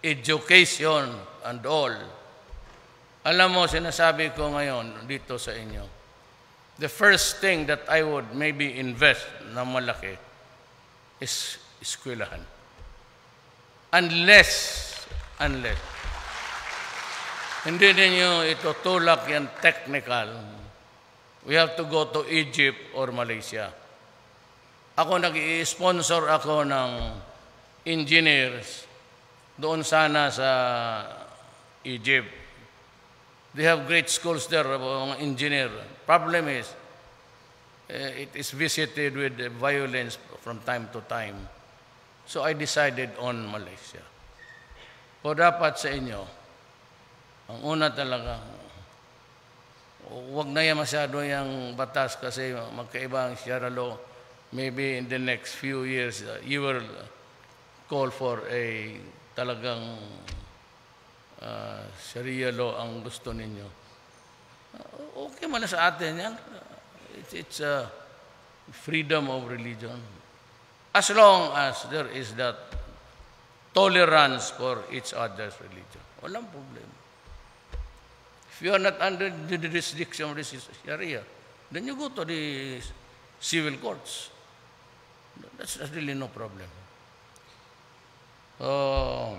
education, and all. Alam mo, sinasabi ko ngayon dito sa inyo, the first thing that I would maybe invest na malaki is eskwelahan. Unless, unless, hindi ninyo itutulak yan technical, we have to go to Egypt or Malaysia. Ako nag-i-sponsor ako ng engineers doon sana sa Egypt. They have great schools there, mga engineer. Problem is, eh, it is visited with violence from time to time. So I decided on Malaysia. O dapat sa inyo, ang una talaga, huwag na yan masyado yung batas kasi magkaiba ang Sierra law. Maybe in the next few years, uh, you will call for a talagang uh, Sharia law ang gusto ninyo. Uh, okay man sa atin yan. It's, it's a freedom of religion. As long as there is that tolerance for each other's religion. Walang problema. If you are not under the jurisdiction of the Sharia, then you go to the civil courts. That's, that's really no problem. Oh.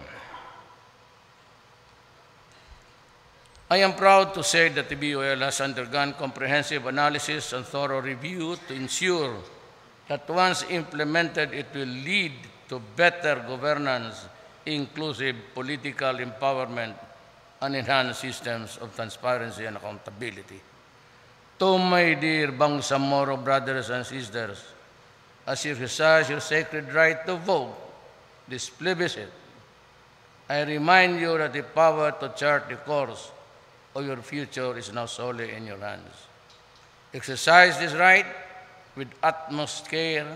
I am proud to say that the BOL has undergone comprehensive analysis and thorough review to ensure that once implemented, it will lead to better governance, inclusive political empowerment, and enhanced systems of transparency and accountability. To my dear Bangsamoro brothers and sisters, as you exercise your sacred right to vote, this plebiscite, I remind you that the power to chart the course of your future is now solely in your hands. Exercise this right with utmost care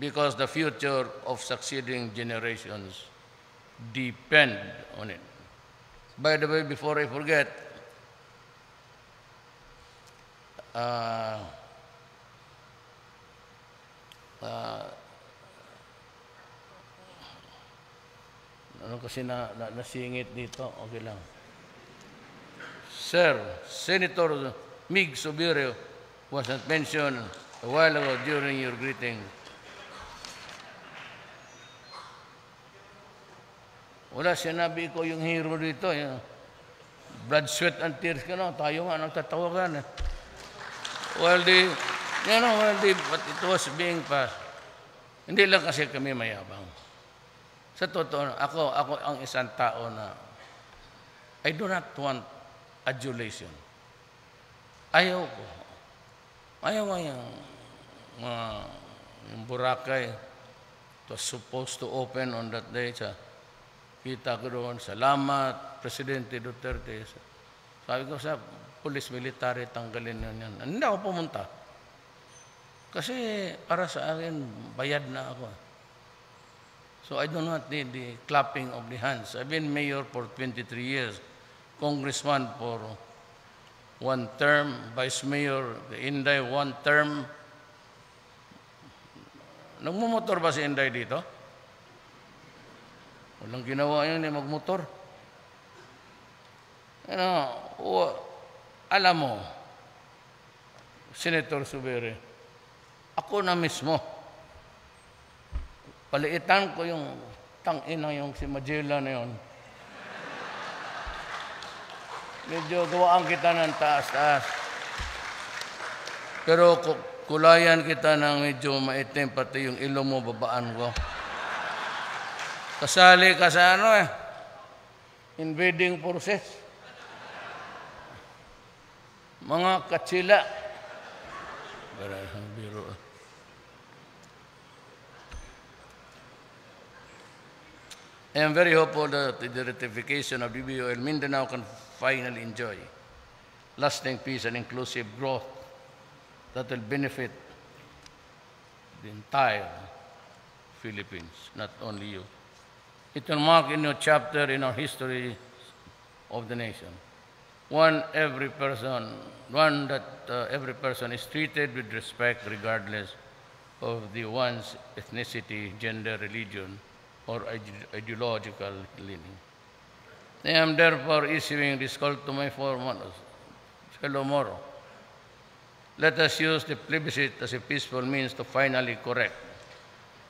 because the future of succeeding generations depend on it. By the way, before I forget, uh, uh, ano kasi na, na, nasingit dito, okay lang. Sir, Senator Mig Subirio was not mentioned a while ago during your greeting. Wala, sinabi ko yung hero dito. Yung blood, sweat, and tears ka na. Tayo nga nagtatawagan. Eh. Well, the, you know, well, the, but it was being passed. Hindi lang kasi kami mayabang. Sa totoo, ako, ako ang isang tao na I do not want adulation. Ayaw ko. Ayaw ko yung mga yung it was supposed to open on that day sa kita ko doon, salamat, Presidente Duterte. Sabi ko sa police military, tanggalin na yan. Hindi ako pumunta. Kasi para sa akin, bayad na ako. So I do not need the clapping of the hands. I've been mayor for 23 years, congressman for one term, vice mayor, the Inday one term. Nagmumotor ba si Inday dito? Walang ginawa yun, eh, magmotor. Ano, o, alam mo, Senator Subere, ako na mismo, paliitan ko yung tangina yung si Magella na yun. Medyo gawaan kita ng taas-taas. Pero kulayan kita ng medyo maitim, pati yung ilong mo babaan ko. Kasali ka sa ano eh, invading forces. Mga katsila. Biro. I am very hopeful that the ratification of BBOL Mindanao can finally enjoy lasting peace and inclusive growth that will benefit the entire Philippines, not only you. It will mark a new chapter in our history of the nation. One every person, one that uh, every person is treated with respect regardless of the one's ethnicity, gender, religion, or ide- ideological leaning. I am therefore issuing this call to my fellow Moro, let us use the plebiscite as a peaceful means to finally correct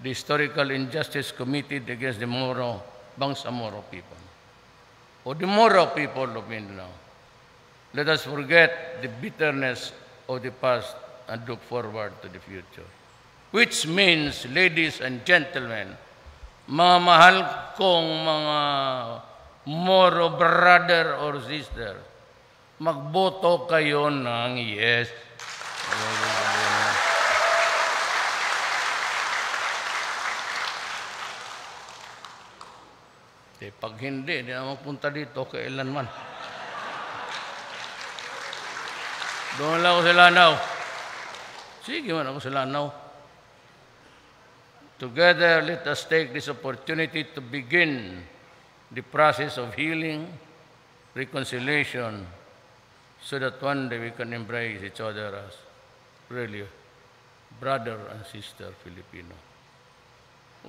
the historical injustice committed against the Moro, Bangsamoro people, or the Moro people of Mindanao. Let us forget the bitterness of the past and look forward to the future. Which means, ladies and gentlemen, mga mahal kong mga Moro brother or sister, magboto kayo ng yes. Eh, pag hindi, hindi na magpunta dito kailanman. Doon lang ako sa Lanao. Sige man ako sa Lanao. Together, let us take this opportunity to begin the process of healing, reconciliation, so that one day we can embrace each other as really brother and sister Filipino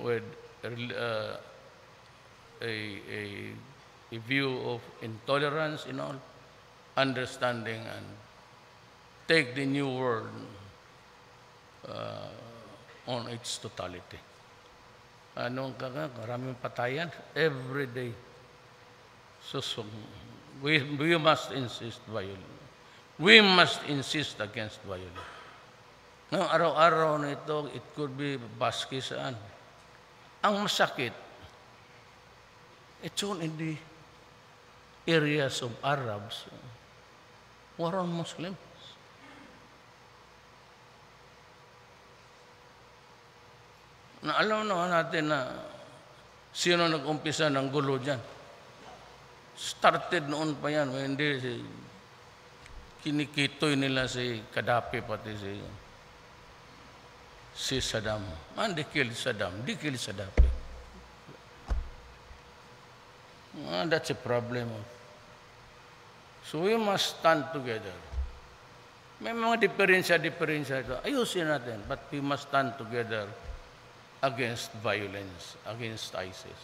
with uh, a, a, a view of intolerance in all, understanding, and take the new world uh, on its totality. Ano ang kaga? Maraming patayan every day. So, so we, we must insist violence. We must insist against violence. No, araw-araw na ito, it could be baski saan. Ang masakit, it's all in the areas of Arabs who are Muslims. Na alam naman natin na sino nag-umpisa ng gulo dyan. Started noon pa yan, hindi si kinikitoy nila si Gaddafi pati si si Saddam. Man, they killed Saddam. They killed Gaddafi. Ah, that's a problem. So we must stand together. May mga diferensya-diferensya ito. Ayusin natin. But we must stand together against violence, against ISIS.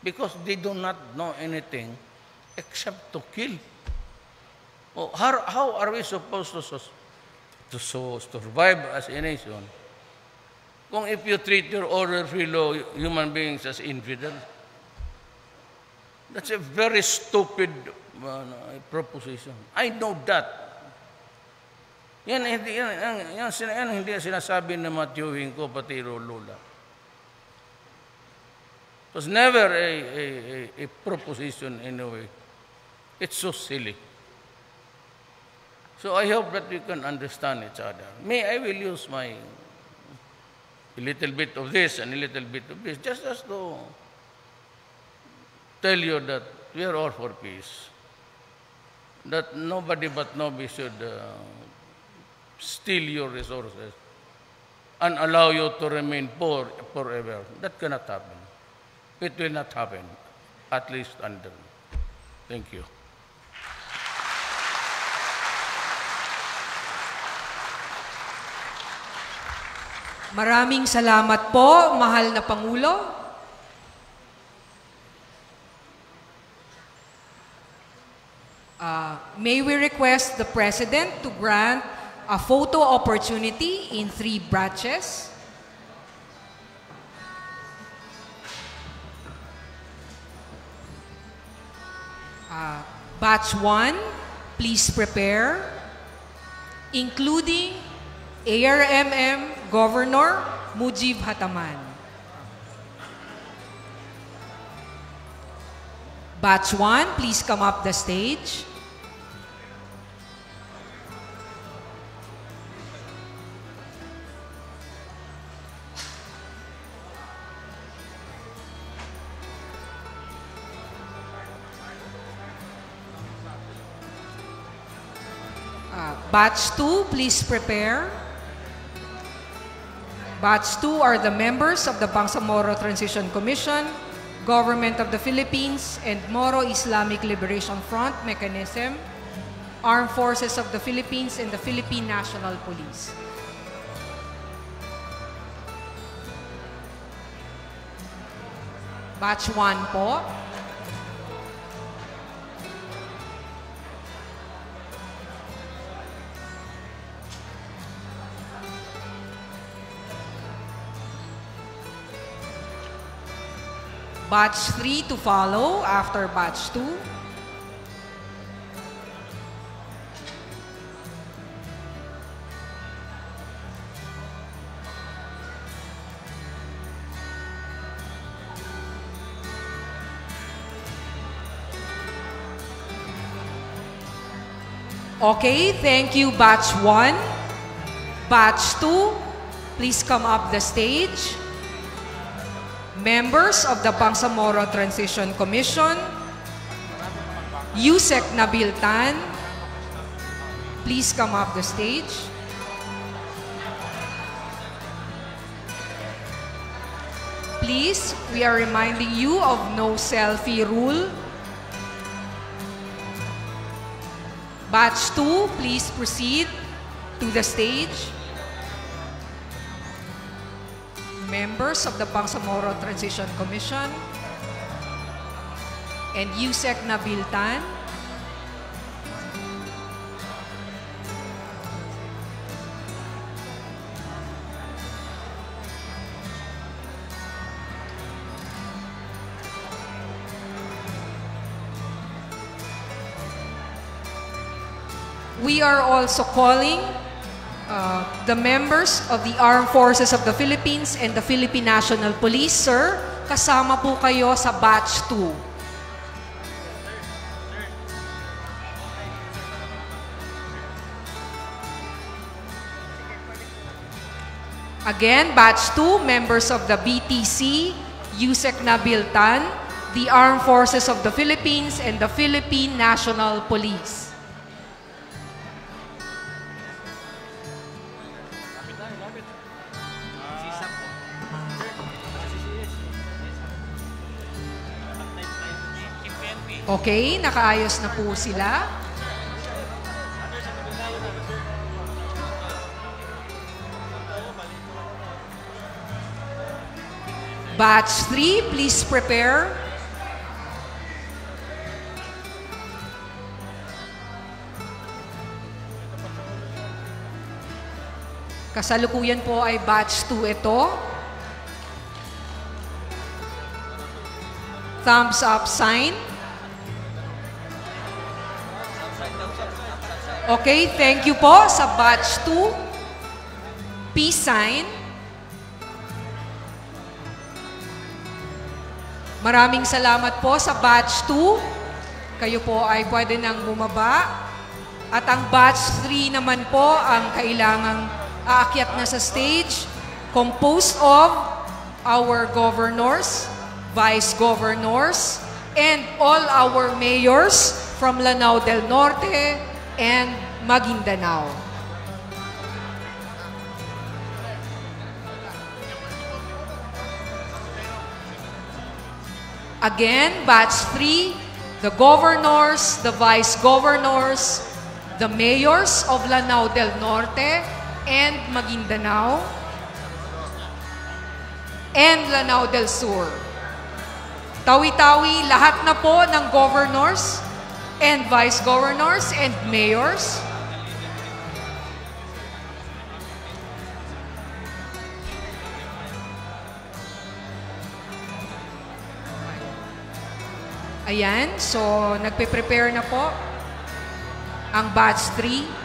Because they do not know anything except to kill. Oh, how, how are we supposed to, to so, survive as a nation kung if you treat your other fellow human beings as infidel? That's a very stupid uh, proposition. I know that. Yan, hindi, yan, yan, yan, yan, hindi sinasabi ng Matthew Hinko, pati Lula. It was never a, a, a, a proposition in a way. It's so silly. So I hope that we can understand each other. May I will use my a little bit of this and a little bit of this, just as to tell you that we are all for peace. That nobody but nobody should uh, steal your resources and allow you to remain poor forever. That cannot happen. It will not happen, at least under. Thank you. Maraming salamat po, mahal na Pangulo. May we request the President to grant a photo opportunity in three batches? Uh, batch 1, please prepare, including ARMM Governor Mujib Hataman. Batch 1, please come up the stage. Batch 2, please prepare. Batch 2 are the members of the Bangsamoro Transition Commission, Government of the Philippines, and Moro Islamic Liberation Front Mechanism, Armed Forces of the Philippines, and the Philippine National Police. Batch 1 po. Batch 3 to follow after Batch 2. Okay, thank you, Batch 1. Batch 2, please come up the stage. Members of the Bangsamoro Transition Commission, Yusek Nabil Tan, please come up the stage. Please, we are reminding you of no selfie rule. Batch 2, please proceed to the stage. Members of the Bangsamoro Transition Commission and Yusek Nabil Tan. We are also calling uh, the members of the Armed Forces of the Philippines and the Philippine National Police. Sir, kasama po kayo sa Batch 2. Again, Batch 2, members of the BTC, Yusek Nabil Tan, the Armed Forces of the Philippines, and the Philippine National Police. Okay, nakaayos na po sila. Batch 3, please prepare. Kasalukuyan po ay batch 2 ito. Thumbs up sign. Okay, thank you po sa batch 2. Peace sign. Maraming salamat po sa batch 2. Kayo po ay pwede nang bumaba. At ang batch 3 naman po ang kailangang aakyat na sa stage composed of our governors, vice governors, and all our mayors from Lanao del Norte and Maguindanao. Again, batch 3, the governors, the vice governors, the mayors of Lanao del Norte and Maguindanao, and Lanao del Sur. Tawi-tawi lahat na po ng governors and vice governors and mayors. Ayan, so nagpe-prepare na po ang batch 3.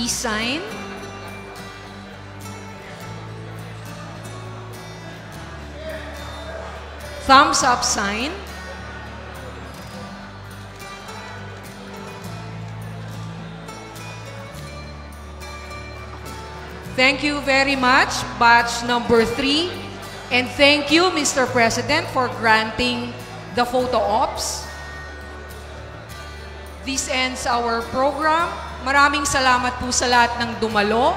Peace sign. Thumbs up sign. Thank you very much, batch number three. And thank you, Mr. President, for granting the photo ops. This ends our program. Maraming salamat po sa lahat ng dumalo.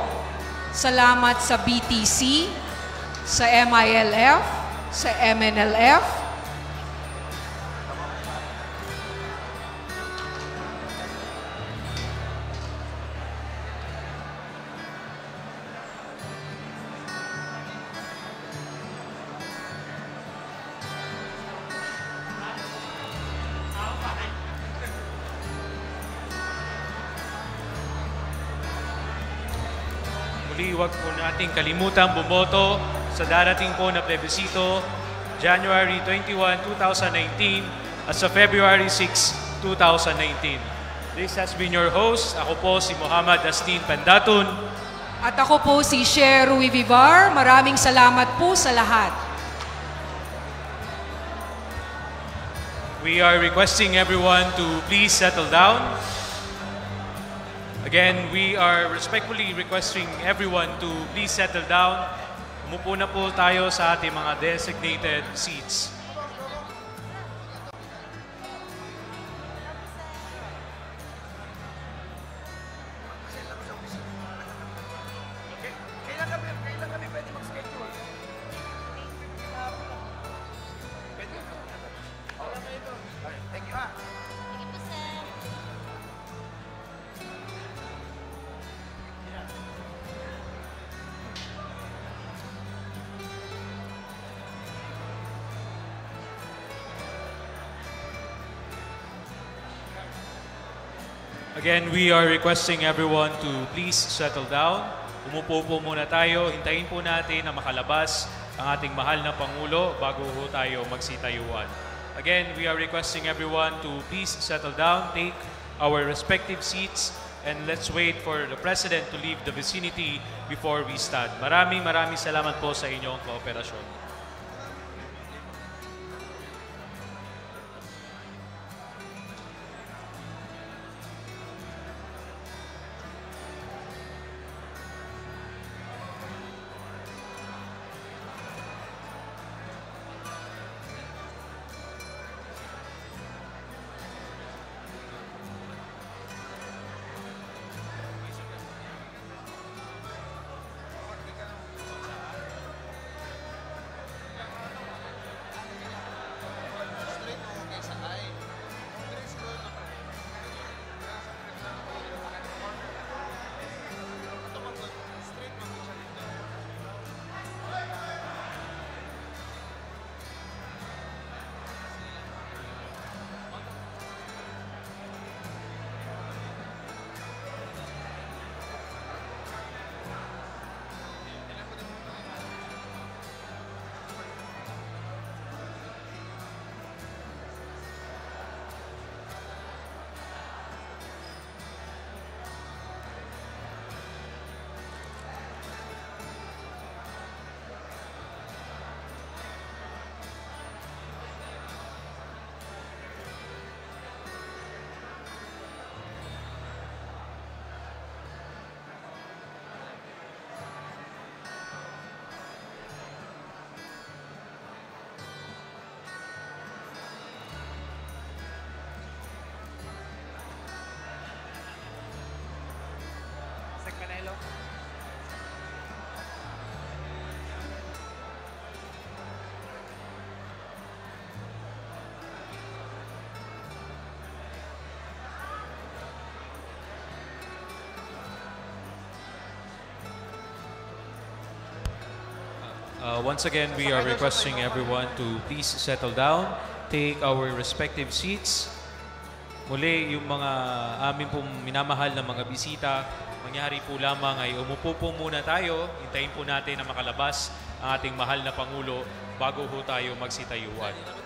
Salamat sa BTC, sa MILF, sa MNLF. Huwag po nating kalimutan bumoto sa darating po na plebisito January 21, 2019 at sa February 6, 2019. This has been your host. Ako po si Muhammad Astin Pandatun. At ako po si Cher Rui Vivar. Maraming salamat po sa lahat. We are requesting everyone to please settle down. Again, we are respectfully requesting everyone to please settle down. Umupo na po tayo sa ating mga designated seats. Again, we are requesting everyone to please settle down. Umupo po muna tayo. Hintayin po natin na makalabas ang ating mahal na Pangulo bago ho tayo magsitayuan. Again, we are requesting everyone to please settle down, take our respective seats, and let's wait for the President to leave the vicinity before we start. Maraming maraming salamat po sa inyong kooperasyon. Uh, once again, we are requesting everyone to please settle down, take our respective seats. Muli, yung mga amin pong minamahal na mga bisita, mangyari po lamang ay umupo po muna tayo, hintayin po natin na makalabas ang ating mahal na Pangulo bago ho tayo magsitayuan.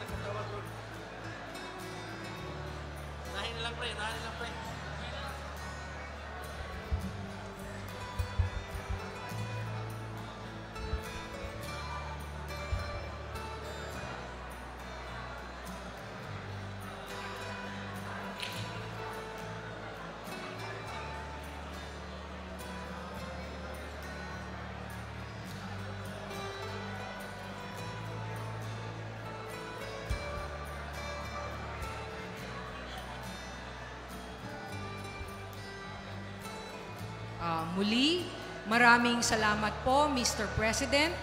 Maraming salamat po, Mr. President,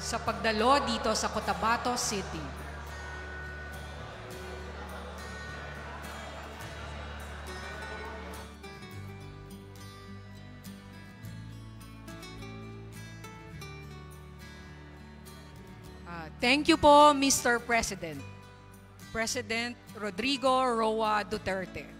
sa pagdalo dito sa Cotabato City. Ah, thank you po, Mr. President. President Rodrigo Roa Duterte.